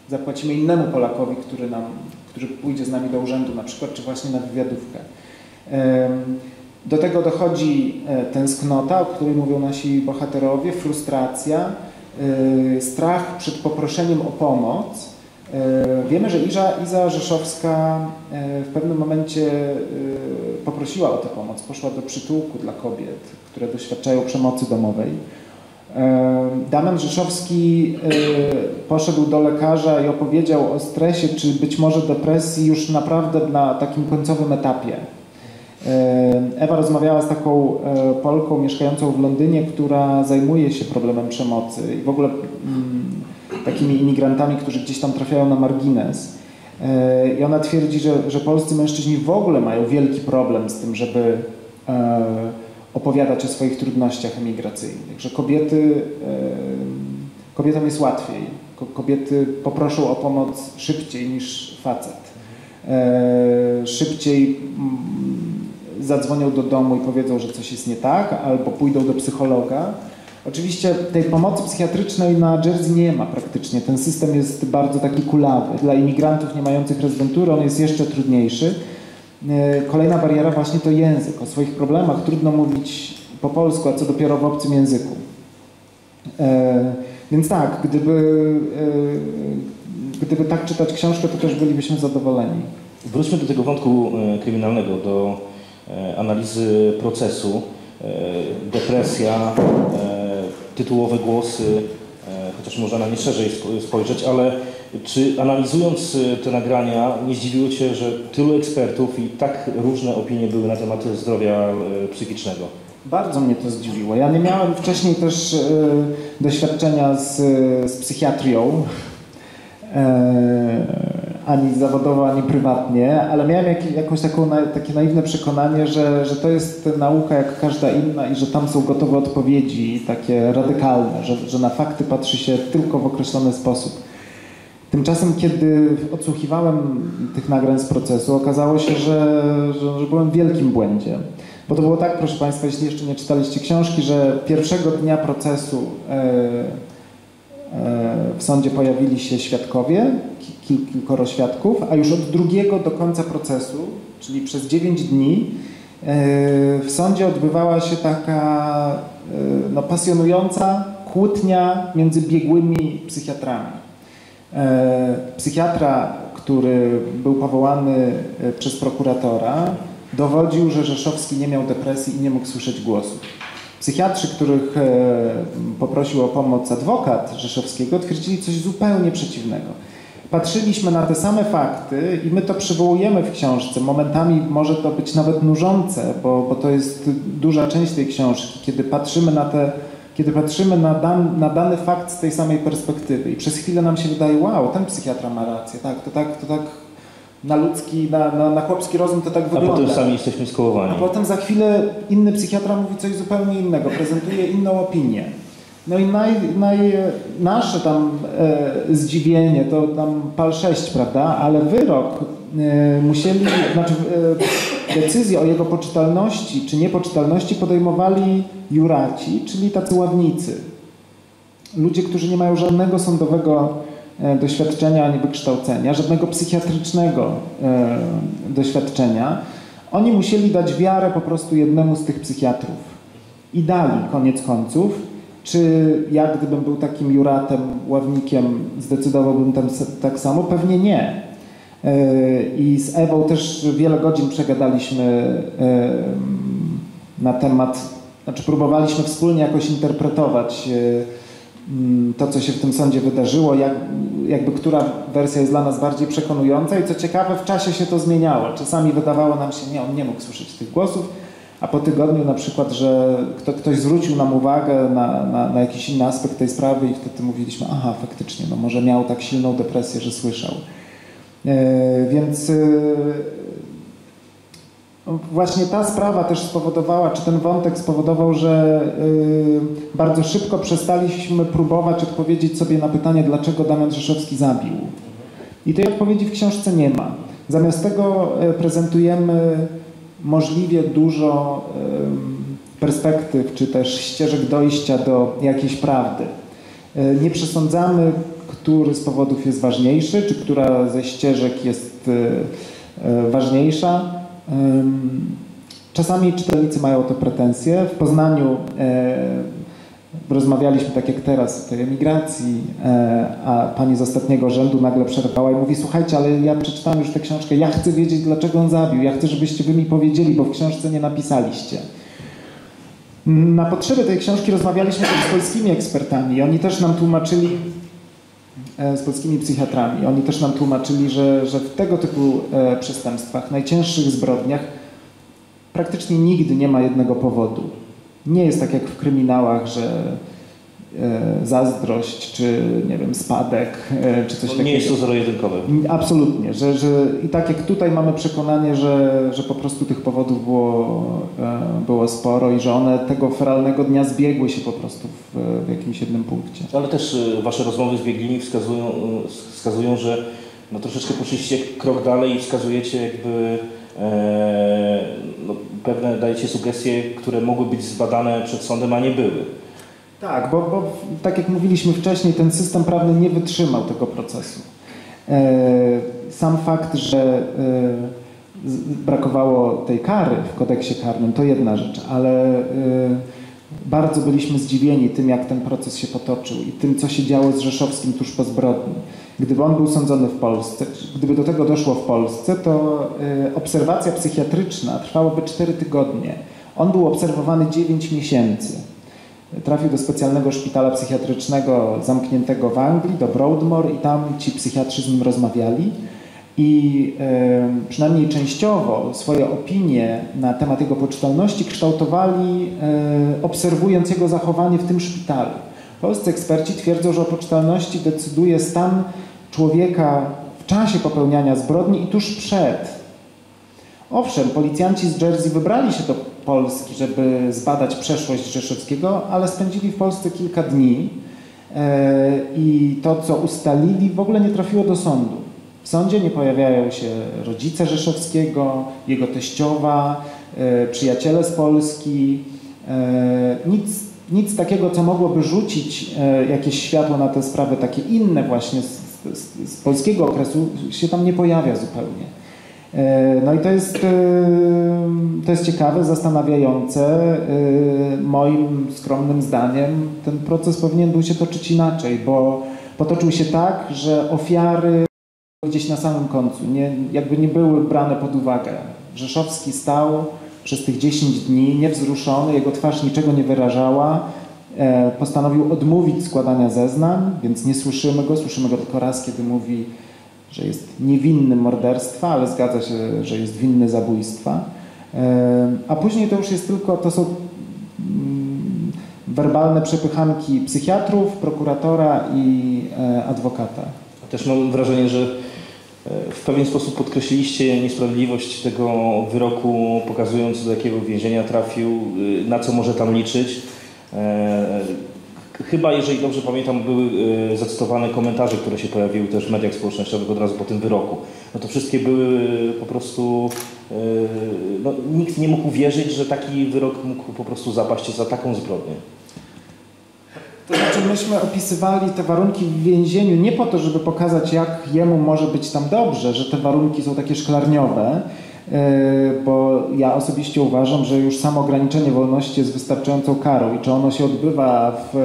Zapłacimy innemu Polakowi, który, nam, który pójdzie z nami do urzędu na przykład, czy właśnie na wywiadówkę. Do tego dochodzi e, tęsknota, o której mówią nasi bohaterowie, frustracja, yy, strach przed poproszeniem o pomoc. Yy, Wiemy, że Iza, Iza Rzeszowska yy, w pewnym momencie yy, poprosiła o tę pomoc. Poszła do przytułku dla kobiet, które doświadczają przemocy domowej. Damian Rzeszowski poszedł do lekarza i opowiedział o stresie, czy być może depresji już naprawdę na takim końcowym etapie. Ewa rozmawiała z taką Polką mieszkającą w Londynie, która zajmuje się problemem przemocy i w ogóle mm, takimi imigrantami, którzy gdzieś tam trafiają na margines. Yy, I ona twierdzi, że, że polscy mężczyźni w ogóle mają wielki problem z tym, żeby yy, opowiadać o swoich trudnościach emigracyjnych, że kobiety, yy, kobietom jest łatwiej. Ko- Kobiety poproszą o pomoc szybciej niż facet. Szybciej mm, zadzwonią do domu i powiedzą, że coś jest nie tak, albo pójdą do psychologa. Oczywiście tej pomocy psychiatrycznej na Jersey nie ma praktycznie. Ten system jest bardzo taki kulawy. Dla imigrantów nie mających rezydentury on jest jeszcze trudniejszy. Yy, Kolejna bariera właśnie to język. O swoich problemach trudno mówić po polsku, a co dopiero w obcym języku. E, Więc tak, gdyby, e, gdyby tak czytać książkę, to też bylibyśmy zadowoleni. Wróćmy do tego wątku e, kryminalnego, do e, analizy procesu. E, Depresja, e, tytułowe głosy, e, chociaż można na nie szerzej spo- spojrzeć, ale czy analizując e, te nagrania nie zdziwiło Cię, że tylu ekspertów i tak różne opinie były na temat zdrowia e, psychicznego? Bardzo mnie to zdziwiło. Ja nie miałem wcześniej też doświadczenia z, z psychiatrią, ani zawodowo, ani prywatnie, ale miałem jak, jakąś taką, takie naiwne przekonanie, że, że to jest nauka jak każda inna i że tam są gotowe odpowiedzi takie radykalne, że, że na fakty patrzy się tylko w określony sposób. Tymczasem, kiedy odsłuchiwałem tych nagrań z procesu, okazało się, że, że, że byłem w wielkim błędzie. Bo to było tak, proszę Państwa, jeśli jeszcze nie czytaliście książki, że pierwszego dnia procesu e, e, w sądzie pojawili się świadkowie, ki- kil, kilkoro świadków, a już od drugiego do końca procesu, czyli przez 9 dni, e, w sądzie odbywała się taka e, no, pasjonująca kłótnia między biegłymi psychiatrami. E, Psychiatra, który był powołany przez prokuratora, dowodził, że Rzeszowski nie miał depresji i nie mógł słyszeć głosów. Psychiatrzy, których poprosił o pomoc adwokat Rzeszowskiego, twierdzili coś zupełnie przeciwnego. Patrzyliśmy na te same fakty i my to przywołujemy w książce. Momentami może to być nawet nużące, bo, bo to jest duża część tej książki, kiedy patrzymy na te kiedy patrzymy na, dan, na dany fakt z tej samej perspektywy i przez chwilę nam się wydaje, wow, ten psychiatra ma rację, tak, to tak, to tak na ludzki, na, na, na chłopski rozum to tak wygląda. A potem sami jesteśmy skołowani. A potem za chwilę inny psychiatra mówi coś zupełnie innego, prezentuje inną opinię. No i naj, naj, nasze tam e, zdziwienie to tam pal 6, prawda? Ale wyrok e, musieli, znaczy e, decyzję o jego poczytalności czy niepoczytalności podejmowali juraci, czyli tacy ławnicy. Ludzie, którzy nie mają żadnego sądowego e, doświadczenia ani wykształcenia, żadnego psychiatrycznego e, doświadczenia. Oni musieli dać wiarę po prostu jednemu z tych psychiatrów. I dali koniec końców. Czy ja, gdybym był takim juratem, ławnikiem, zdecydowałbym tam tak samo? Pewnie nie. E, I z Ewą też wiele godzin przegadaliśmy na temat, znaczy próbowaliśmy wspólnie jakoś interpretować mm, to, co się w tym sądzie wydarzyło, jak, jakby która wersja jest dla nas bardziej przekonująca i co ciekawe, w czasie się to zmieniało. Czasami wydawało nam się, nie, on nie mógł słyszeć tych głosów, a po tygodniu na przykład, że kto, ktoś zwrócił nam uwagę na, na, na, jakiś inny aspekt tej sprawy i wtedy mówiliśmy, aha, faktycznie, no może miał tak silną depresję, że słyszał. E, więc e, właśnie ta sprawa też spowodowała, czy ten wątek spowodował, że e, bardzo szybko przestaliśmy próbować odpowiedzieć sobie na pytanie, dlaczego Damian Rzeszowski zabił. I tej odpowiedzi w książce nie ma. Zamiast tego prezentujemy możliwie dużo perspektyw, czy też ścieżek dojścia do jakiejś prawdy. E, nie przesądzamy, który z powodów jest ważniejszy, czy która ze ścieżek jest e, e, ważniejsza. Czasami czytelnicy mają to pretensje. W Poznaniu Rozmawialiśmy tak jak teraz o tej emigracji, e, a pani z ostatniego rzędu nagle przerwała i mówi: Słuchajcie, ale ja przeczytałem już tę książkę, ja chcę wiedzieć, dlaczego on zabił, ja chcę, żebyście wy mi powiedzieli, bo w książce nie napisaliście. Na potrzeby tej książki rozmawialiśmy też z polskimi ekspertami oni też nam tłumaczyli, e, z polskimi psychiatrami, oni też nam tłumaczyli, że, że w tego typu e, przestępstwach, najcięższych zbrodniach, praktycznie nigdy nie ma jednego powodu. Nie jest tak jak w kryminałach, że e, zazdrość, czy nie wiem, spadek, e, czy coś takiego. Nie jest to zero-jedynkowe. Absolutnie, że, że i tak jak tutaj mamy przekonanie, że, że po prostu tych powodów było, e, było sporo i że one tego feralnego dnia zbiegły się po prostu w, w jakimś jednym punkcie. Ale też wasze rozmowy z bieglimi wskazują, wskazują że no troszeczkę poszliście krok dalej i wskazujecie jakby no, pewne dajecie sugestie, które mogły być zbadane przed sądem, a nie były. Tak, bo, bo tak jak mówiliśmy wcześniej, ten system prawny nie wytrzymał tego procesu. E, sam fakt, że e, brakowało tej kary w kodeksie karnym, to jedna rzecz, ale e, bardzo byliśmy zdziwieni tym, jak ten proces się potoczył i tym, co się działo z Rzeszowskim tuż po zbrodni. Gdyby on był sądzony w Polsce, gdyby do tego doszło w Polsce, to y, obserwacja psychiatryczna trwałaby 4 tygodnie. On był obserwowany 9 miesięcy. Trafił do specjalnego szpitala psychiatrycznego zamkniętego w Anglii, do Broadmoor i tam ci psychiatrzy z nim rozmawiali i y, przynajmniej częściowo swoje opinie na temat jego poczytalności kształtowali y, obserwując jego zachowanie w tym szpitalu. Polscy eksperci twierdzą, że o poczytalności decyduje stan człowieka w czasie popełniania zbrodni i tuż przed. Owszem, policjanci z Jersey wybrali się do Polski, żeby zbadać przeszłość Rzeszowskiego, ale spędzili w Polsce kilka dni e, i to, co ustalili, w ogóle nie trafiło do sądu. W sądzie nie pojawiają się rodzice Rzeszowskiego, jego teściowa, e, przyjaciele z Polski. E, nic nic takiego, co mogłoby rzucić e, jakieś światło na te sprawy, takie inne właśnie z, z, z polskiego okresu, się tam nie pojawia zupełnie. No i to jest, to jest ciekawe, zastanawiające. Moim skromnym zdaniem ten proces powinien był się toczyć inaczej, bo potoczył się tak, że ofiary gdzieś na samym końcu nie, jakby nie były brane pod uwagę. Rzeszowski stał przez tych 10 dni, niewzruszony, jego twarz niczego nie wyrażała. E, postanowił odmówić składania zeznań, więc nie słyszymy go, słyszymy go tylko raz, kiedy mówi że jest niewinny morderstwa, ale zgadza się, że jest winny zabójstwa. A później to już jest tylko, to są mm, werbalne przepychanki psychiatrów, prokuratora i e, adwokata. Też mam wrażenie, że e, w pewien sposób podkreśliliście niesprawiedliwość tego wyroku, pokazując do jakiego więzienia trafił, y, na co może tam liczyć. E, chyba, jeżeli dobrze pamiętam, były zacytowane komentarze, które się pojawiły też w mediach społecznościowych od razu po tym wyroku. No to wszystkie były po prostu no, nikt nie mógł uwierzyć, że taki wyrok mógł po prostu zapaść za taką zbrodnię. To znaczy myśmy opisywali te warunki w więzieniu nie po to, żeby pokazać, jak jemu może być tam dobrze, że te warunki są takie szklarniowe, e, bo ja osobiście uważam, że już samo ograniczenie wolności jest wystarczającą karą i czy ono się odbywa w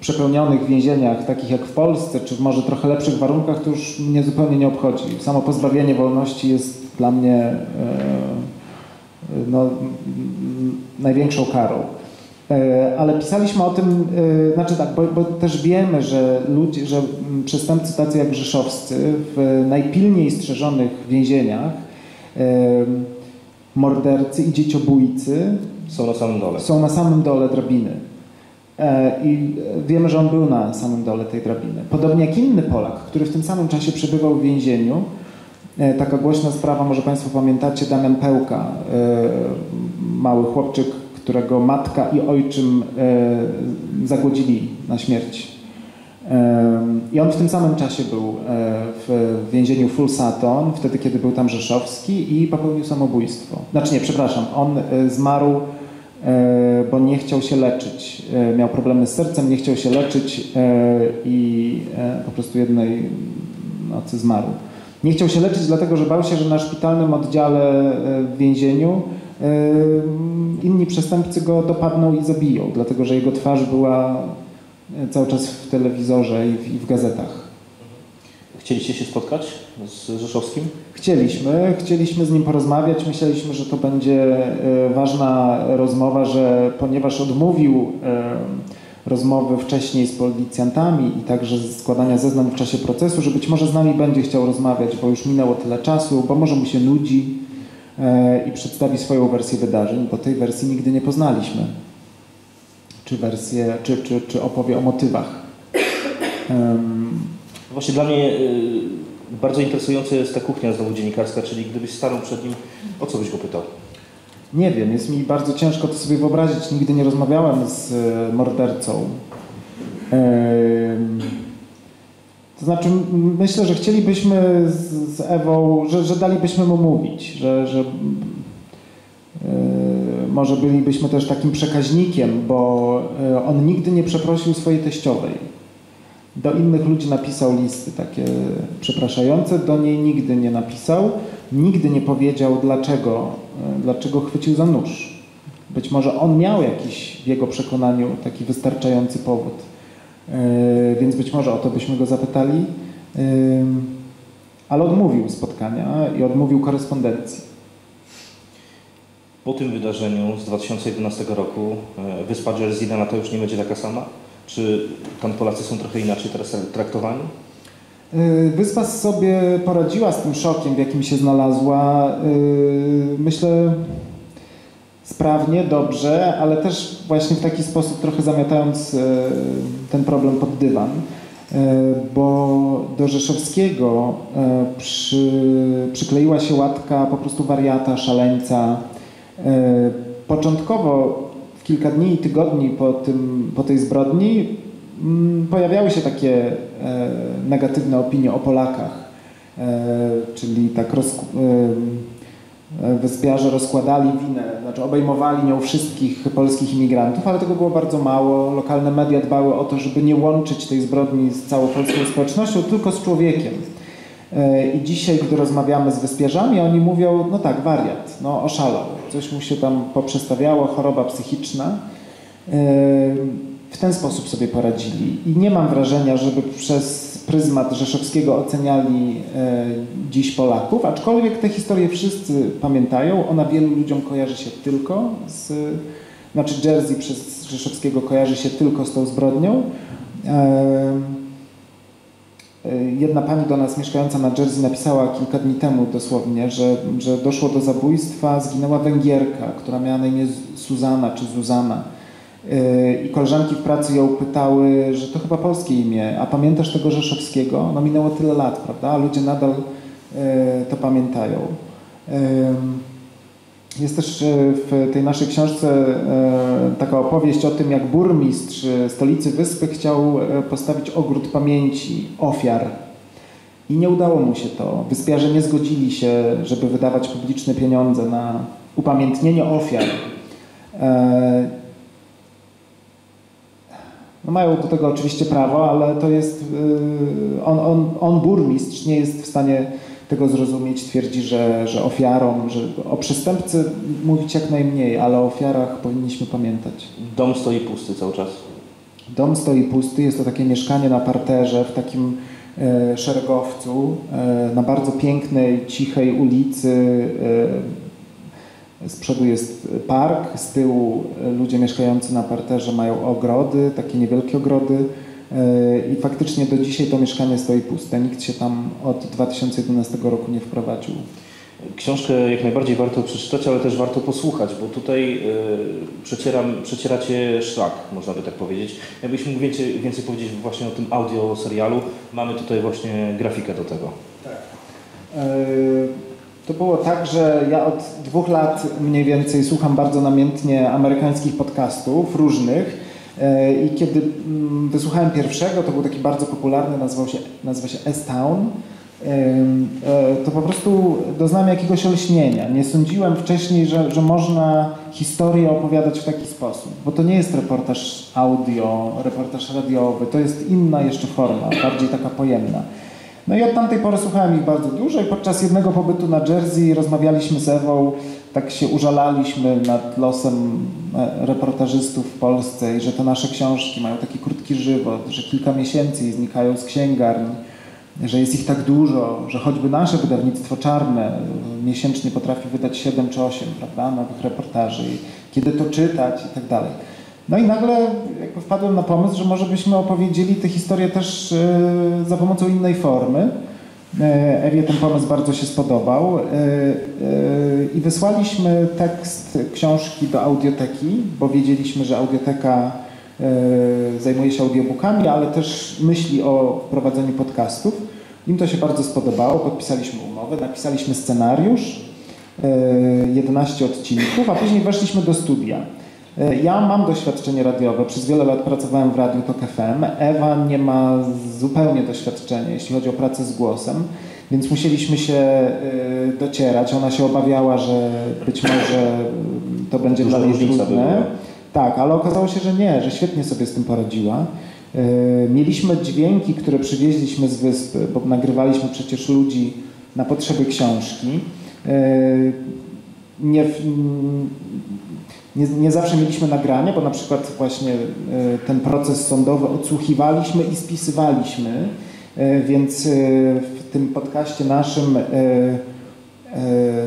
przepełnionych więzieniach, takich jak w Polsce, czy w może trochę lepszych warunkach, to już mnie zupełnie nie obchodzi. Samo pozbawienie wolności jest dla mnie e, no, największą karą. E, ale pisaliśmy o tym, e, znaczy tak, bo, bo, też wiemy, że ludzie, że przestępcy tacy jak rzeszowscy w najpilniej strzeżonych więzieniach mordercy i dzieciobójcy są na samym dole. Są na samym dole drabiny. I wiemy, że on był na samym dole tej drabiny. Podobnie jak inny Polak, który w tym samym czasie przebywał w więzieniu, E, taka głośna sprawa, może Państwo pamiętacie, Damian Pełka, e, mały chłopczyk, którego matka i ojczym e, zagłodzili na śmierć. I on w tym samym czasie był w więzieniu Full Saton, wtedy kiedy był tam Rzeszowski i popełnił samobójstwo. Znaczy nie, przepraszam, on zmarł, bo nie chciał się leczyć. Miał problemy z sercem, nie chciał się leczyć i po prostu jednej nocy zmarł. Nie chciał się leczyć, dlatego że bał się, że na szpitalnym oddziale e, w więzieniu e, inni przestępcy go dopadną i zabiją, dlatego że jego twarz była e, cały czas w telewizorze i w, i w gazetach. Chcieliście się spotkać z Rzeszowskim? Chcieliśmy, chcieliśmy z nim porozmawiać. Myśleliśmy, że to będzie ważna rozmowa, że ponieważ odmówił rozmowy wcześniej z policjantami i także składania zeznań w czasie procesu, że być może z nami będzie chciał rozmawiać, bo już minęło tyle czasu, bo może mu się nudzi e, i przedstawi swoją wersję wydarzeń, bo tej wersji nigdy nie poznaliśmy. Czy wersję, czy, czy, czy opowie o motywach. Właśnie dla mnie y, bardzo interesująca jest ta kuchnia znowu dziennikarska, czyli gdybyś stanął przed nim, o co byś go pytał? Nie wiem, jest mi bardzo ciężko to sobie wyobrazić. Nigdy nie rozmawiałem z e, mordercą. To znaczy, myślę, że chcielibyśmy z, Ewą, że, że dalibyśmy mu mówić, że, że e, może bylibyśmy też takim przekaźnikiem, bo e, on nigdy nie przeprosił swojej teściowej. Do innych ludzi napisał listy takie przepraszające, do niej nigdy nie napisał, nigdy nie powiedział dlaczego E, dlaczego chwycił za nóż. Być może on miał jakiś w jego przekonaniu taki wystarczający powód, więc być może o to byśmy go zapytali, e, ale odmówił spotkania i odmówił korespondencji. Po tym wydarzeniu z 2011 roku wyspa Jersey na to już nie będzie taka sama? Czy tam Polacy są trochę inaczej teraz traktowani? Wyspa sobie poradziła z tym szokiem, w jakim się znalazła. Myślę sprawnie, dobrze, ale też właśnie w taki sposób trochę zamiatając y, ten problem pod dywan. Bo do Rzeszowskiego przy, przykleiła się łatka po prostu wariata, szaleńca. Początkowo w kilka dni i tygodni po, tym, po tej zbrodni Mm, pojawiały się takie e, negatywne opinie o Polakach, e, czyli tak roz, e, wyspiarze rozkładali winę, znaczy obejmowali nią wszystkich polskich imigrantów, ale tego było bardzo mało. Lokalne media dbały o to, żeby nie łączyć tej zbrodni z całą polską społecznością, tylko z człowiekiem. I dzisiaj, gdy rozmawiamy z wyspiarzami, oni mówią, no tak, wariat, no oszalał, coś mu się tam poprzestawiało, choroba psychiczna w ten sposób sobie poradzili. I nie mam wrażenia, żeby przez pryzmat Rzeszowskiego oceniali e, dziś Polaków, aczkolwiek tę historię wszyscy pamiętają. Ona wielu ludziom kojarzy się tylko z... Znaczy Jersey przez Rzeszowskiego kojarzy się tylko z tą zbrodnią. E, jedna pani do nas mieszkająca na Jersey napisała kilka dni temu dosłownie, że, że doszło do zabójstwa, zginęła Węgierka, która miała na imię Suzana czy Zuzana. I koleżanki w pracy ją pytały, że to chyba polskie imię, a pamiętasz tego Rzeszowskiego? No minęło tyle lat, prawda? A ludzie nadal to pamiętają. Jest też w tej naszej książce taka opowieść o tym, jak burmistrz stolicy wyspy chciał postawić ogród pamięci ofiar. I nie udało mu się to. Wyspiarze nie zgodzili się, żeby wydawać publiczne pieniądze na upamiętnienie ofiar. No mają do tego oczywiście prawo, ale to jest. On, on, on burmistrz nie jest w stanie tego zrozumieć, twierdzi, że, że ofiarom, że o przestępcy mówić jak najmniej, ale o ofiarach powinniśmy pamiętać. Dom stoi pusty cały czas. Dom stoi pusty, jest to takie mieszkanie na parterze w takim e, szeregowcu, e, na bardzo pięknej, cichej ulicy. E, z przodu jest park, z tyłu ludzie mieszkający na parterze mają ogrody, takie niewielkie ogrody. E, I faktycznie do dzisiaj to mieszkanie stoi puste. Nikt się tam od 2011 roku nie wprowadził. Książkę jak najbardziej warto przeczytać, ale też warto posłuchać, bo tutaj y, przecieram, przecieracie szlak, można by tak powiedzieć. Jakbyś mógł więcej, więcej powiedzieć właśnie o tym audio serialu, mamy tutaj właśnie grafikę do tego. Tak. Y to było tak, że ja od dwóch lat mniej więcej słucham bardzo namiętnie amerykańskich podcastów różnych E, I kiedy mm, wysłuchałem pierwszego, to był taki bardzo popularny, nazywał się, nazywa się S-Town, e, to po prostu doznałem jakiegoś olśnienia. Nie sądziłem wcześniej, że, że można historię opowiadać w taki sposób, bo to nie jest reportaż audio, reportaż radiowy, to jest inna jeszcze forma, bardziej taka pojemna. No i od tamtej pory słuchałem ich bardzo dużo i podczas jednego pobytu na Jersey rozmawialiśmy z Ewą tak się użalaliśmy nad losem e, reportażystów w Polsce i że te nasze książki mają taki krótki żywot, że kilka miesięcy znikają z księgarni, że jest ich tak dużo, że choćby nasze wydawnictwo czarne e, miesięcznie potrafi wydać 7 czy 8 prawda, nowych reportaży, kiedy to czytać i tak dalej. No i nagle wpadłem na pomysł, że może byśmy opowiedzieli tę historię też e, za pomocą innej formy. E, Ewie ten pomysł bardzo się spodobał e, i wysłaliśmy tekst książki do audioteki, bo wiedzieliśmy, że audioteka zajmuje się audiobookami, ale też myśli o wprowadzeniu podcastów. Im to się bardzo spodobało, podpisaliśmy umowę, napisaliśmy scenariusz, 11 odcinków, a później weszliśmy do studia. E, ja mam doświadczenie radiowe, przez wiele lat pracowałem w Radiu Tok FM. Ewa nie ma zupełnie doświadczenia, jeśli chodzi o pracę z głosem, więc musieliśmy się e, docierać. Ona się obawiała, że być może to będzie Duża dla niej trudne. Tak, ale okazało się, że nie, że świetnie sobie z tym poradziła. E, mieliśmy dźwięki, które przywieźliśmy z wyspy, bo nagrywaliśmy przecież ludzi na potrzeby książki. Nie, nie, nie, zawsze mieliśmy nagranie, bo na przykład właśnie e, ten proces sądowy odsłuchiwaliśmy i spisywaliśmy, e, więc e, w tym podcaście naszym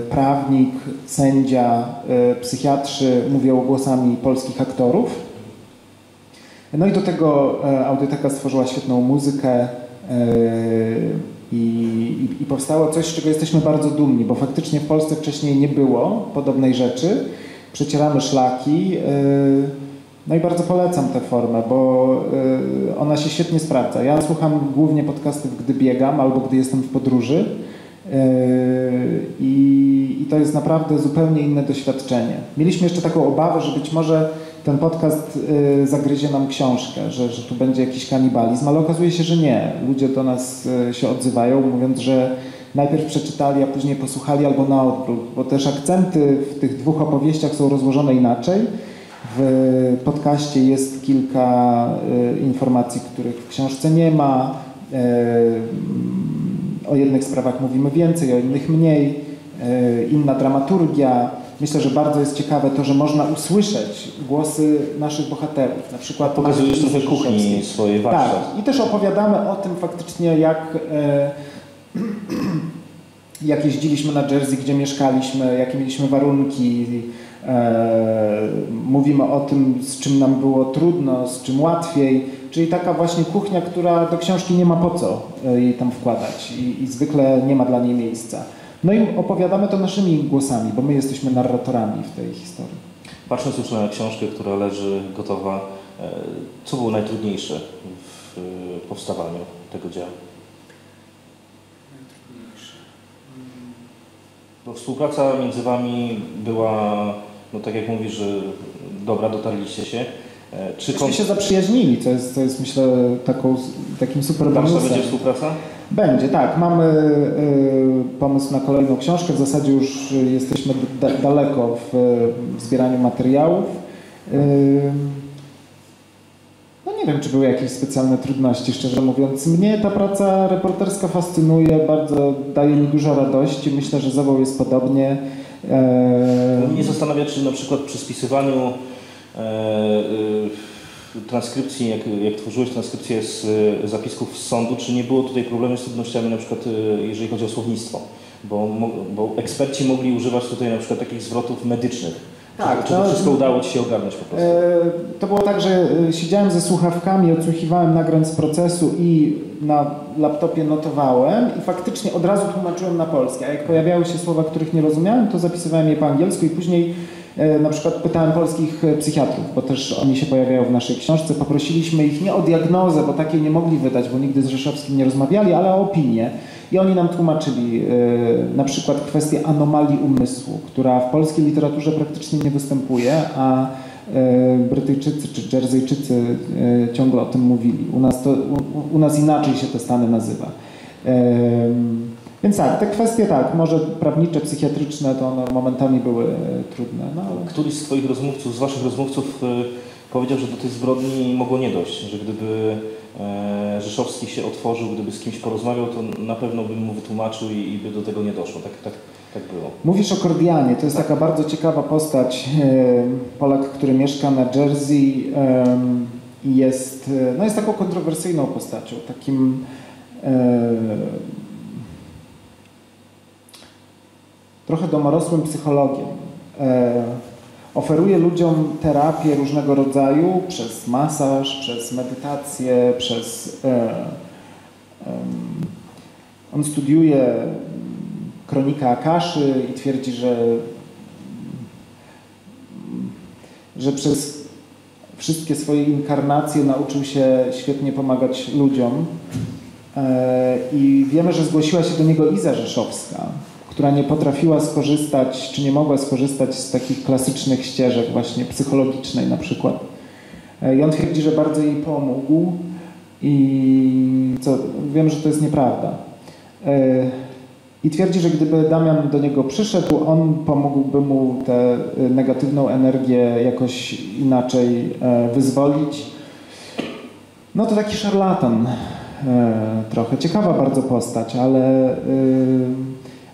prawnik, sędzia, psychiatrzy mówią głosami polskich aktorów. No i do tego Audioteka stworzyła świetną muzykę i, i, i powstało coś, z czego jesteśmy bardzo dumni, bo faktycznie w Polsce wcześniej nie było podobnej rzeczy przecieramy szlaki. Y, no i bardzo polecam tę formę, bo y, ona się świetnie sprawdza. Ja słucham głównie podcastów, gdy biegam albo gdy jestem w podróży. Y, I, I, to jest naprawdę zupełnie inne doświadczenie. Mieliśmy jeszcze taką obawę, że być może ten podcast zagryzie nam książkę, że, że tu będzie jakiś kanibalizm, ale okazuje się, że nie. Ludzie do nas się odzywają, mówiąc, że najpierw przeczytali, a później posłuchali albo na odwrót, bo też akcenty w tych dwóch opowieściach są rozłożone inaczej. W podcaście jest kilka y, informacji, których w książce nie ma. Y, o jednych sprawach mówimy więcej, o innych mniej. Y, inna dramaturgia. Myślę, że bardzo jest ciekawe to, że można usłyszeć głosy naszych bohaterów. Na przykład pokazujesz trochę kuchni swojej warsztat. Tak. I też opowiadamy o tym faktycznie, jak jak jeździliśmy na Jersey, gdzie mieszkaliśmy, jakie mieliśmy warunki, E, mówimy o tym, z czym nam było trudno, z czym łatwiej, czyli taka właśnie kuchnia, która do książki nie ma po co e, jej tam wkładać i, i zwykle nie ma dla niej miejsca. No i opowiadamy to naszymi głosami, bo my jesteśmy narratorami w tej historii. Patrząc już na książkę, która leży gotowa, e, co było najtrudniejsze w powstawaniu tego dzieła? Bo współpraca między Wami była, no tak jak mówisz, że dobra, dotarliście się. E, czy Myśmy się zaprzyjaźnili, co jest, co jest myślę taką, takim super bonusem. będzie współpraca? Będzie, tak. Mamy y, pomysł na kolejną książkę. W zasadzie już jesteśmy daleko w, w zbieraniu materiałów. Y, no nie wiem, czy były jakieś specjalne trudności, szczerze mówiąc. Mnie ta praca reporterska fascynuje, bardzo daje mi dużo radości. Myślę, że Zawał jest podobnie. E... Mnie zastanawia, czy na przykład przy spisywaniu e, e, transkrypcji, jak, jak tworzyłeś transkrypcję z zapisków z sądu, czy nie było tutaj problemu z trudnościami na przykład e, jeżeli chodzi o słownictwo? Bo, bo eksperci mogli używać tutaj na przykład takich zwrotów medycznych tak, czy, to wszystko udało Ci się ogarnąć po prostu? E, to było tak, że e, siedziałem ze słuchawkami, odsłuchiwałem nagrań z procesu i na laptopie notowałem i faktycznie od razu tłumaczyłem na polski, a jak pojawiały się słowa, których nie rozumiałem, to zapisywałem je po angielsku i później e, na przykład pytałem polskich psychiatrów, bo też oni się pojawiają w naszej książce. Poprosiliśmy ich nie o diagnozę, bo takiej nie mogli wydać, bo nigdy z Rzeszowskim nie rozmawiali, ale o opinię. I oni nam tłumaczyli e, na przykład kwestię anomalii umysłu, która w polskiej literaturze praktycznie nie występuje, a e, Brytyjczycy czy Dżersejczycy e, ciągle o tym mówili. U nas, to, u, u nas inaczej się te stany nazywa. Więc tak, te kwestie tak, może prawnicze, psychiatryczne to one momentami były trudne. No. Któryś z Twoich rozmówców, z Waszych rozmówców powiedział, że do tej zbrodni mogło nie dojść, że gdyby Rzeszowski się otworzył, gdyby z kimś porozmawiał, to na pewno bym mu wytłumaczył i, i by do tego nie doszło. Tak, tak, tak było. Mówisz o Kordianie, to jest taka bardzo ciekawa postać. E, Polak, który mieszka na Jersey i jest, e, no jest taką kontrowersyjną postacią, takim trochę domorosłym psychologiem oferuje ludziom terapię różnego rodzaju przez masaż, przez medytację, przez. E, on studiuje kronikę Akaszy i twierdzi, że, że przez wszystkie swoje inkarnacje nauczył się świetnie pomagać ludziom. E, I wiemy, że zgłosiła się do niego Iza Rzeszowska, która nie potrafiła skorzystać, czy nie mogła skorzystać z takich klasycznych ścieżek właśnie psychologicznej na przykład. E, I on twierdzi, że bardzo jej pomógł i co, wiem, że to jest nieprawda. E, I twierdzi, że gdyby Damian do niego przyszedł, on pomógłby mu tę negatywną energię jakoś inaczej e, wyzwolić. No to taki szarlatan trochę. Ciekawa bardzo postać, ale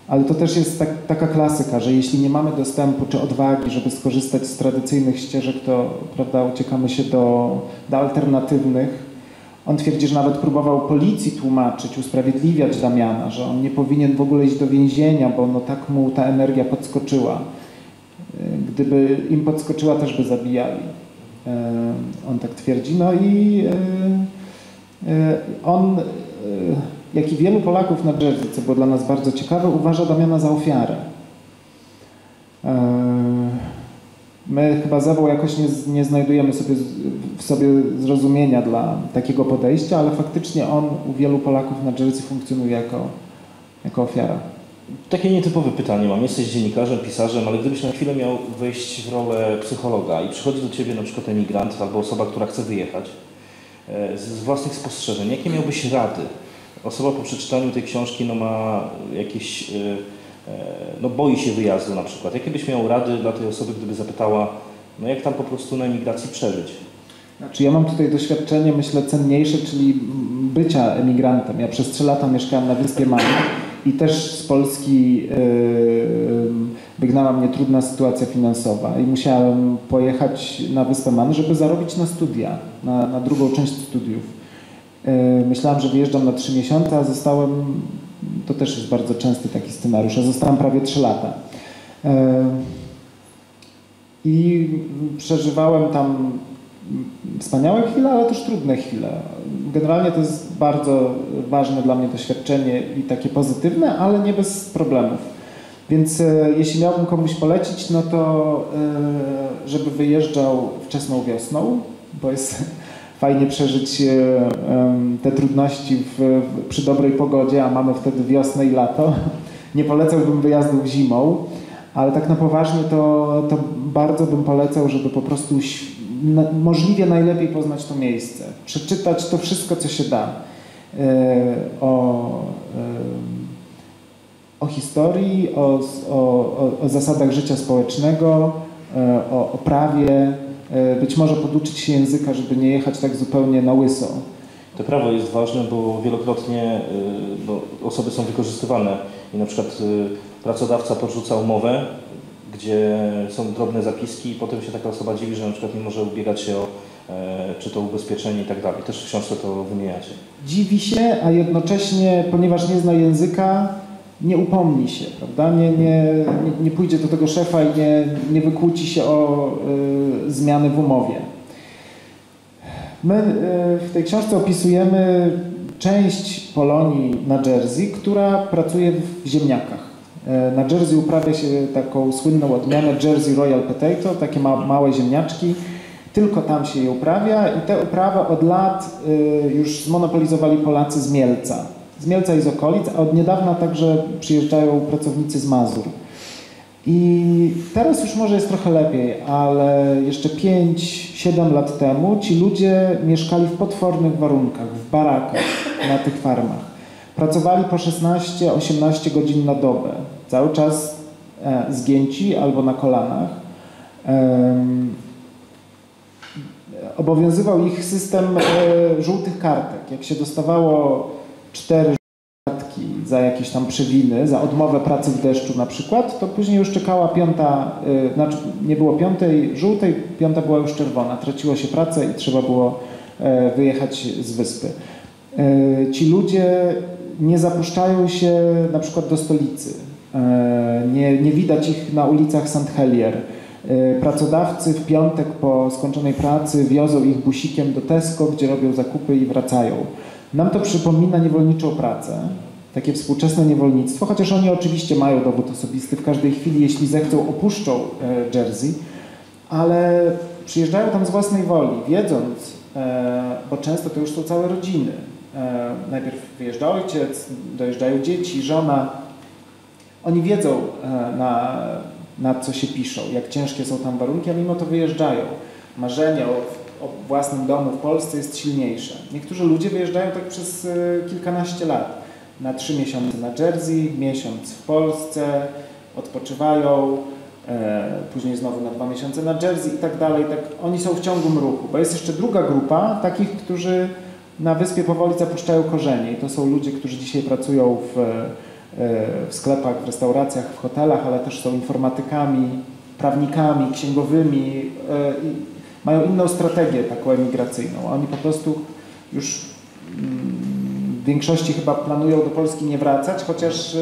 ale to też jest tak, taka klasyka, że jeśli nie mamy dostępu czy odwagi, żeby skorzystać z tradycyjnych ścieżek, to prawda, uciekamy się do, do alternatywnych. On twierdzi, że nawet próbował policji tłumaczyć, usprawiedliwiać Damiana, że on nie powinien w ogóle iść do więzienia, bo no tak mu ta energia podskoczyła. Gdyby im podskoczyła, też by zabijali. E, on tak twierdzi. No i e, e, on jak i wielu Polaków na Jersey, co było dla nas bardzo ciekawe, uważa Damiana za ofiarę. E, my chyba zawoł jakoś nie, nie znajdujemy sobie w sobie zrozumienia dla takiego podejścia, ale faktycznie on u wielu Polaków na Jersey funkcjonuje jako, jako ofiara. Takie nietypowe pytanie mam. Jesteś dziennikarzem, pisarzem, ale gdybyś na chwilę miał wejść w rolę psychologa i przychodzi do Ciebie na przykład emigrant albo osoba, która chce wyjechać e, z własnych spostrzeżeń, jakie miałbyś rady osoba po przeczytaniu tej książki no, ma jakieś, e, e, no boi się wyjazdu na przykład. Jakie byś miał rady dla tej osoby, gdyby zapytała, no jak tam po prostu na emigracji przeżyć? Znaczy ja mam tutaj doświadczenie, myślę, cenniejsze, czyli bycia emigrantem. Ja przez trzy lata mieszkałem na Wyspie Man i też z Polski yy, wygnała mnie trudna sytuacja finansowa i musiałem pojechać na Wyspę Man, żeby zarobić na studia, na, na drugą część studiów. E, myślałem, że wyjeżdżam na 3 miesiące, a zostałem, to też jest bardzo częsty taki scenariusz, a zostałem prawie 3 lata. E, I przeżywałem tam wspaniałe chwile, ale też trudne chwile. Generalnie to jest bardzo ważne dla mnie doświadczenie i takie pozytywne, ale nie bez problemów. Więc e, jeśli miałbym komuś polecić, no to e, żeby wyjeżdżał wczesną wiosną, bo jest fajnie przeżyć e, te trudności w, przy dobrej pogodzie, a mamy wtedy wiosnę i lato. Nie polecałbym wyjazdów zimą, ale tak na poważnie to, to bardzo bym polecał, żeby po prostu możliwie najlepiej poznać to miejsce, przeczytać to wszystko, co się da e, o, e, o historii, o, o, o zasadach życia społecznego, o, o prawie, być może poduczyć się języka, żeby nie jechać tak zupełnie na łyso. To prawo jest ważne, bo wielokrotnie no, osoby są wykorzystywane i na przykład pracodawca porzuca umowę, gdzie są drobne zapiski i potem się taka osoba dziwi, że na przykład nie może ubiegać się o e, czy to ubezpieczenie i tak dalej. Też w książce to wymieniacie. Dziwi się, a jednocześnie, ponieważ nie zna języka, nie upomni się, prawda? Nie, nie, nie, pójdzie do tego szefa i nie, nie wykłóci się o y, zmiany w umowie. My y, w tej książce opisujemy część Polonii na Jersey, która pracuje w ziemniakach. E, na Jersey uprawia się taką słynną odmianę Jersey Royal Potato, takie ma, małe ziemniaczki. Tylko tam się je uprawia i te uprawy od lat y, już zmonopolizowali Polacy z Mielca. Z Mielca i z okolic, a od niedawna także przyjeżdżają pracownicy z Mazur. I teraz już może jest trochę lepiej, ale jeszcze 5-7 lat temu ci ludzie mieszkali w potwornych warunkach, w barakach na tych farmach. Pracowali po 16-18 godzin na dobę cały czas e, zgięci albo na kolanach. Obowiązywał ich system e, żółtych kartek. Jak się dostawało cztery kartki za jakieś tam przewiny, za odmowę pracy w deszczu na przykład, to później już czekała piąta, e, znaczy nie było piątej żółtej, piąta była już czerwona. Traciło się pracę i trzeba było wyjechać z wyspy. Ci ludzie nie zapuszczają się na przykład do stolicy. E, nie, nie widać ich na ulicach St. Helier. E, pracodawcy w piątek po skończonej pracy wiozą ich busikiem do Tesco, gdzie robią zakupy i wracają. Nam to przypomina niewolniczą pracę, takie współczesne niewolnictwo, chociaż oni oczywiście mają dowód osobisty w każdej chwili, jeśli zechcą, opuszczą e, Jersey, ale przyjeżdżają tam z własnej woli, wiedząc, bo często to już są całe rodziny. Najpierw wyjeżdża ojciec, dojeżdżają dzieci, żona, oni wiedzą, e, na, na co się piszą, jak ciężkie są tam warunki, a mimo to wyjeżdżają. Marzenie o, o własnym domu w Polsce jest silniejsze. Niektórzy ludzie wyjeżdżają tak przez e, kilkanaście lat. Na trzy miesiące na Jersey, miesiąc w Polsce, odpoczywają, e, później znowu na dwa miesiące na Jersey i tak dalej. Tak, oni są w ciągłym ruchu, bo jest jeszcze druga grupa takich, którzy na wyspie powoli zapuszczają korzenie i to są ludzie, którzy dzisiaj pracują w w sklepach, w restauracjach, w hotelach, ale też są informatykami, prawnikami, księgowymi e, mają inną strategię taką emigracyjną. Oni po prostu już mm, w większości chyba planują do Polski nie wracać, chociaż e,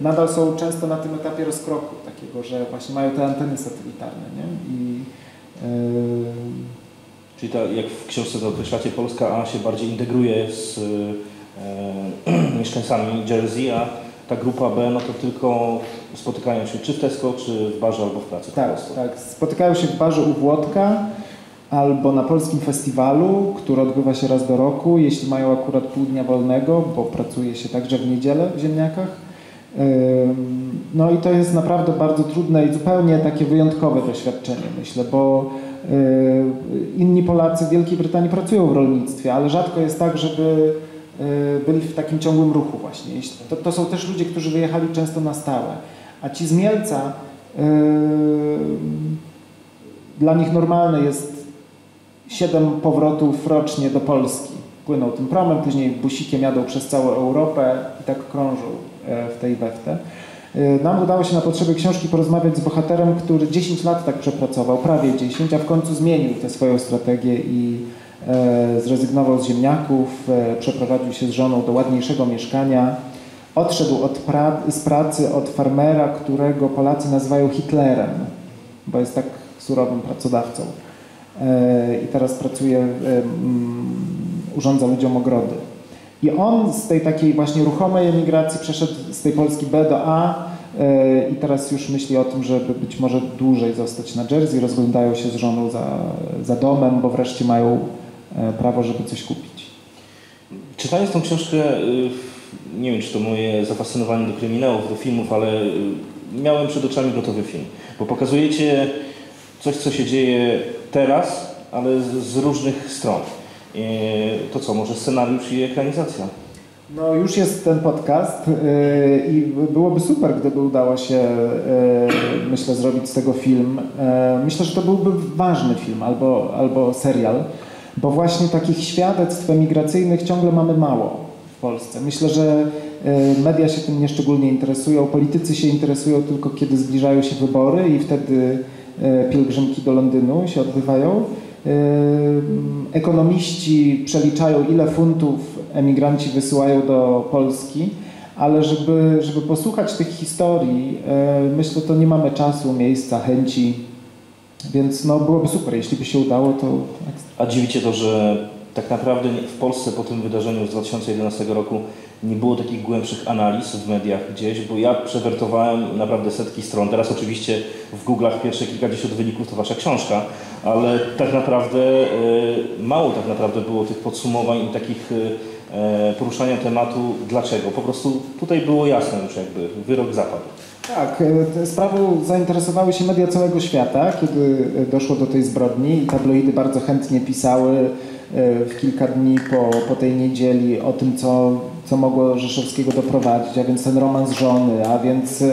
nadal są często na tym etapie rozkroku takiego, że właśnie mają te anteny satelitarne. Nie? I, yy... Czyli ta, jak w książce to określacie, Polska A się bardziej integruje z e, mieszkańcami Jersey, a ta grupa B, no to tylko spotykają się czy w Tesco, czy w barze, albo w pracy. Tak, tak. Spotykają się w barze u Włodka albo na polskim festiwalu, który odbywa się raz do roku, jeśli mają akurat pół dnia wolnego, bo pracuje się także w niedzielę w ziemniakach. No i to jest naprawdę bardzo trudne i zupełnie takie wyjątkowe doświadczenie, myślę, bo inni Polacy w Wielkiej Brytanii pracują w rolnictwie, ale rzadko jest tak, żeby Y, byli w takim ciągłym ruchu właśnie. To, to są też ludzie, którzy wyjechali często na stałe. A ci z Mielca, dla nich normalne jest siedem powrotów rocznie do Polski. Płyną tym promem, później busikiem jadą przez całą Europę i tak krążą e, w tej weftę. Y, nam udało się na potrzeby książki porozmawiać z bohaterem, który 10 lat tak przepracował, prawie 10, a w końcu zmienił tę swoją strategię i E, zrezygnował z ziemniaków, e, przeprowadził się z żoną do ładniejszego mieszkania. Odszedł od pra z pracy od farmera, którego Polacy nazywają Hitlerem, bo jest tak surowym pracodawcą. I teraz pracuje, urządza ludziom ogrody. I on z tej takiej właśnie ruchomej emigracji przeszedł z tej Polski B do A i teraz już myśli o tym, żeby być może dłużej zostać na Jersey. Rozglądają się z żoną za, za domem, bo wreszcie mają prawo, żeby coś kupić. Czytając tą książkę, nie wiem, czy to moje zafascynowanie do kryminałów, do filmów, ale miałem przed oczami gotowy film. Bo pokazujecie coś, co się dzieje teraz, ale z różnych stron. Y, to co, może scenariusz i ekranizacja? No już jest ten podcast i byłoby super, gdyby udało się, myślę, zrobić z tego film. Myślę, że to byłby ważny film albo, albo serial bo właśnie takich świadectw emigracyjnych ciągle mamy mało w Polsce. Myślę, że media się tym nieszczególnie interesują, politycy się interesują tylko kiedy zbliżają się wybory i wtedy pielgrzymki do Londynu się odbywają. E, ekonomiści przeliczają, ile funtów emigranci wysyłają do Polski, ale żeby, żeby posłuchać tych historii, myślę, to nie mamy czasu, miejsca, chęci więc no, byłoby super, jeśli by się udało, to A dziwicie to, że tak naprawdę w Polsce po tym wydarzeniu z 2011 roku nie było takich głębszych analiz w mediach gdzieś, bo ja przewertowałem naprawdę setki stron. Teraz oczywiście w Google'ach pierwsze kilkadziesiąt wyników to wasza książka, ale tak naprawdę e, mało tak naprawdę było tych podsumowań i takich e, poruszania tematu dlaczego. Po prostu tutaj było jasne już jakby, wyrok zapadł. Tak, e, sprawą zainteresowały się media całego świata, kiedy e, doszło do tej zbrodni i tabloidy bardzo chętnie pisały e, w kilka dni po, po tej niedzieli o tym, co, co mogło Rzeszowskiego doprowadzić, a więc ten romans żony, a więc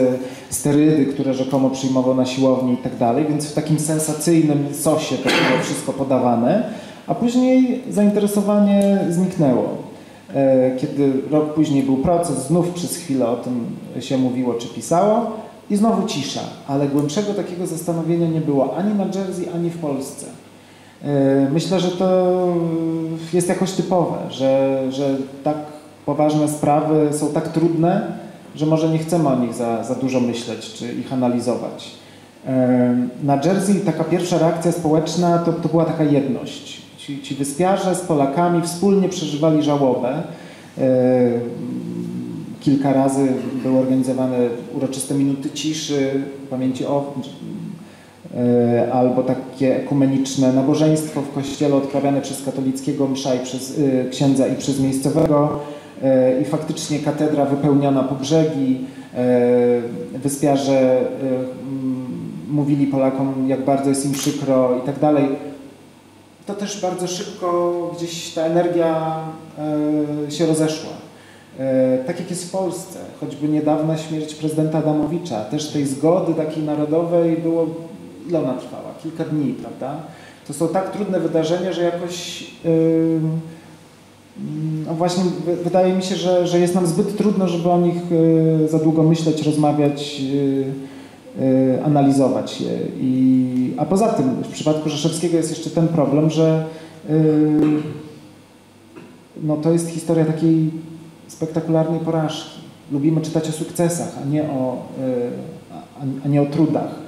sterydy, które rzekomo przyjmował na siłowni i tak dalej, więc w takim sensacyjnym sosie to było wszystko podawane, a później zainteresowanie zniknęło. E, kiedy rok później był proces, znów przez chwilę o tym się mówiło czy pisało i znowu cisza, ale głębszego takiego zastanowienia nie było ani na Jersey, ani w Polsce. E, myślę, że to jest jakoś typowe, że, że tak poważne sprawy są tak trudne, że może nie chcemy o nich za, za dużo myśleć czy ich analizować. E, na Jersey taka pierwsza reakcja społeczna to, to była taka jedność Ci, ci wyspiarze z Polakami wspólnie przeżywali żałobę. E, kilka razy były organizowane uroczyste minuty ciszy, pamięci o albo takie ekumeniczne nabożeństwo w kościele odprawiane przez katolickiego msza i przez e, księdza i przez miejscowego i faktycznie katedra wypełniona po brzegi. Wyspiarze mówili Polakom, jak bardzo jest im przykro i tak dalej to też bardzo szybko gdzieś ta energia e, się rozeszła. E, tak jak jest w Polsce, choćby niedawna śmierć prezydenta Adamowicza, też tej zgody takiej narodowej było, ile ona trwała? Kilka dni, prawda? To są tak trudne wydarzenia, że jakoś e, no właśnie wydaje mi się, że, że jest nam zbyt trudno, żeby o nich za długo myśleć, rozmawiać, Y, analizować je. I, a poza tym w przypadku Rzeszewskiego jest jeszcze ten problem, że y, no to jest historia takiej spektakularnej porażki. Lubimy czytać o sukcesach, a nie o, y, a nie o trudach.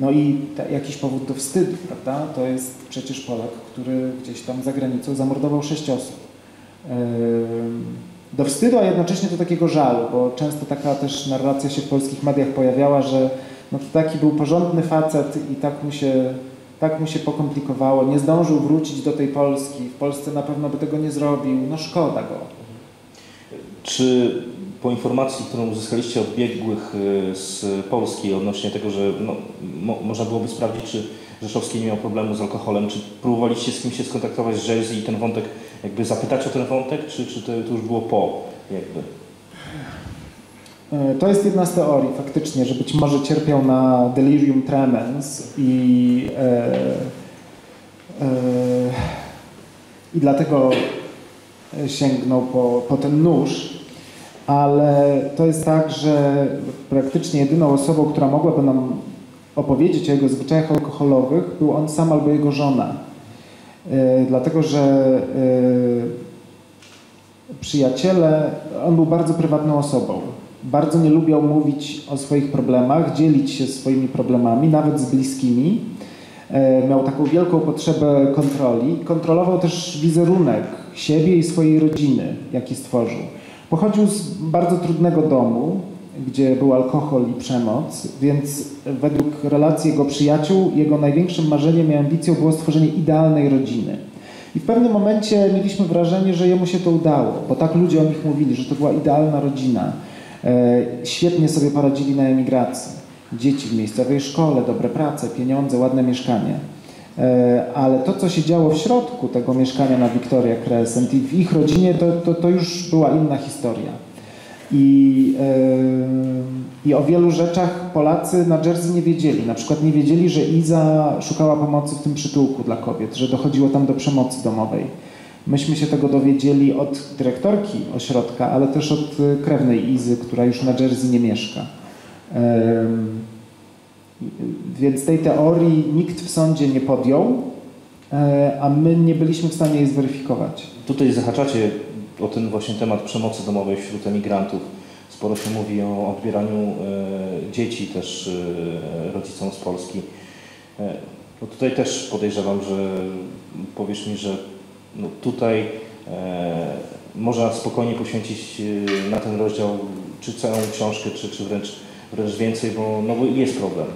No i ta, jakiś powód do wstydu, prawda? To jest przecież Polak, który gdzieś tam za granicą zamordował sześć osób. Do wstydu, a jednocześnie do takiego żalu, bo często taka też narracja się w polskich mediach pojawiała, że no to taki był porządny facet i tak mu się, tak mu się pokomplikowało. Nie zdążył wrócić do tej Polski. W Polsce na pewno by tego nie zrobił. No szkoda go. Czy po informacji, którą uzyskaliście od biegłych y, z Polski odnośnie tego, że no, mo, można byłoby sprawdzić, czy Rzeszowski nie miał problemu z alkoholem, czy próbowaliście z kimś się skontaktować z Jersey i ten wątek jakby zapytać o ten wątek, czy, czy to, to już było po jakby? E, to jest jedna z teorii faktycznie, że być może cierpiał na delirium tremens i, e, e, i dlatego sięgnął po, po ten nóż, ale to jest tak, że praktycznie jedyną osobą, która mogłaby nam opowiedzieć o jego zwyczajach alkoholowych był on sam albo jego żona. E, dlatego, że e, przyjaciele, on był bardzo prywatną osobą bardzo nie lubiał mówić o swoich problemach, dzielić się swoimi problemami, nawet z bliskimi. e, miał taką wielką potrzebę kontroli. Kontrolował też wizerunek siebie i swojej rodziny, jaki stworzył. Pochodził z bardzo trudnego domu, gdzie był alkohol i przemoc, więc według relacji jego przyjaciół, jego największym marzeniem i ambicją było stworzenie idealnej rodziny. I w pewnym momencie mieliśmy wrażenie, że jemu się to udało, bo tak ludzie o nich mówili, że to była idealna rodzina. E, świetnie sobie poradzili na emigracji. Dzieci w miejscowej szkole, dobre prace, pieniądze, ładne mieszkanie. E, ale to, co się działo w środku tego mieszkania na Victoria Crescent i w ich rodzinie, to, to, to już była inna historia. I, yy, I o wielu rzeczach Polacy na Jersey nie wiedzieli. Na przykład nie wiedzieli, że Iza szukała pomocy w tym przytułku dla kobiet, że dochodziło tam do przemocy domowej. Myśmy się tego dowiedzieli od dyrektorki ośrodka, ale też od krewnej Izy, która już na Jersey nie mieszka. Yy, więc tej teorii nikt w sądzie nie podjął, yy, a my nie byliśmy w stanie jej zweryfikować. Tutaj zahaczacie o ten właśnie temat przemocy domowej wśród emigrantów. Sporo się mówi o odbieraniu e, dzieci też e, rodzicom z Polski. E, no tutaj też podejrzewam, że powiesz mi, że no tutaj można spokojnie poświęcić na ten rozdział czy całą książkę, czy, czy wręcz, wręcz więcej, bo, no jest problem.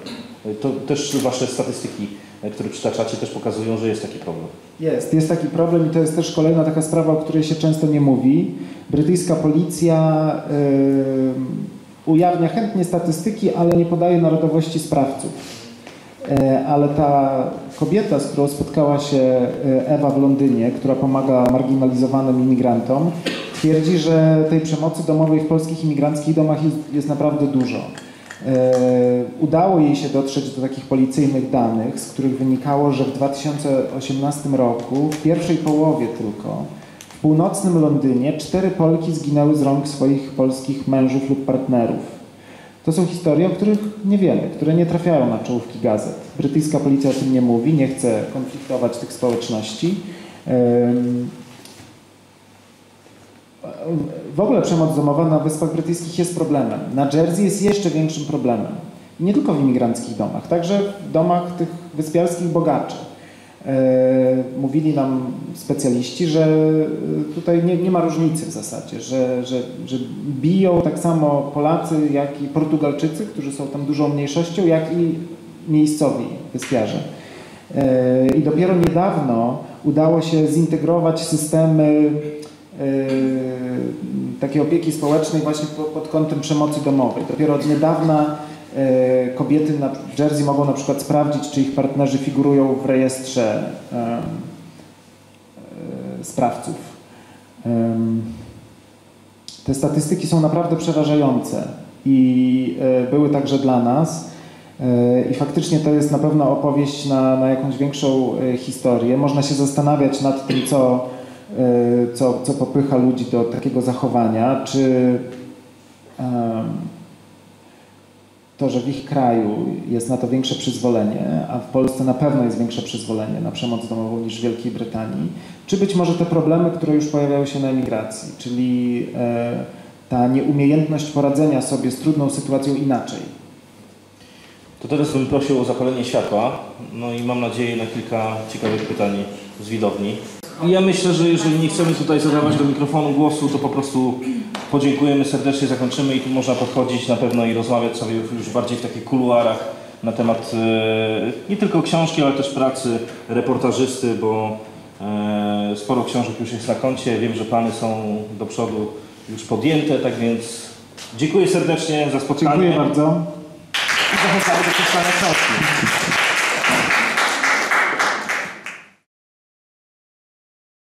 To też Wasze statystyki E, które przytaczacie, też pokazują, że jest taki problem. Jest, jest taki problem i to jest też kolejna taka sprawa, o której się często nie mówi. Brytyjska policja yy, ujawnia chętnie statystyki, ale nie podaje narodowości sprawców. Yy, ale ta kobieta, z którą spotkała się Ewa w Londynie, która pomaga marginalizowanym imigrantom, twierdzi, że tej przemocy domowej w polskich imigranckich domach jest, jest naprawdę dużo. E, udało jej się dotrzeć do takich policyjnych danych, z których wynikało, że w 2018 roku, w pierwszej połowie tylko, w północnym Londynie cztery Polki zginęły z rąk swoich polskich mężów lub partnerów. To są historie, o których nie wiemy, które nie trafiają na czołówki gazet. Brytyjska policja o tym nie mówi, nie chce konfliktować tych społeczności w ogóle przemoc domowa na Wyspach Brytyjskich jest problemem. Na Jersey jest jeszcze większym problemem. Nie tylko w imigranckich domach, także w domach tych wyspiarskich bogaczy. E, mówili nam specjaliści, że e, tutaj nie, nie ma różnicy w zasadzie, że, że, że biją tak samo Polacy, jak i Portugalczycy, którzy są tam dużą mniejszością, jak i miejscowi wyspiarze. E, I dopiero niedawno udało się zintegrować systemy takiej opieki społecznej właśnie pod kątem przemocy domowej. Dopiero od niedawna yy, kobiety na Jersey mogą na przykład sprawdzić, czy ich partnerzy figurują w rejestrze yy, sprawców. Te statystyki są naprawdę przerażające i były także dla nas. I faktycznie to jest na pewno opowieść na, na jakąś większą historię. Można się zastanawiać nad tym, co E, co, co popycha ludzi do takiego zachowania, czy to, że w ich kraju jest na to większe przyzwolenie, a w Polsce na pewno jest większe przyzwolenie na przemoc domową niż w Wielkiej Brytanii, czy być może te problemy, które już pojawiają się na emigracji, czyli e, ta nieumiejętność poradzenia sobie z trudną sytuacją inaczej. To teraz bym prosił o zapalenie światła, no i mam nadzieję na kilka ciekawych pytań z widowni. Ja myślę, że jeżeli nie chcemy tutaj zadawać do mikrofonu głosu, to po prostu podziękujemy serdecznie, zakończymy i tu można podchodzić na pewno i rozmawiać sobie już bardziej w takich kuluarach na temat e, nie tylko książki, ale też pracy reportażysty, bo e, sporo książek już jest na koncie. Wiem, że plany są do przodu już podjęte, tak więc dziękuję serdecznie za spotkanie. Dziękuję bardzo. I zachęcamy do przeczytania książki.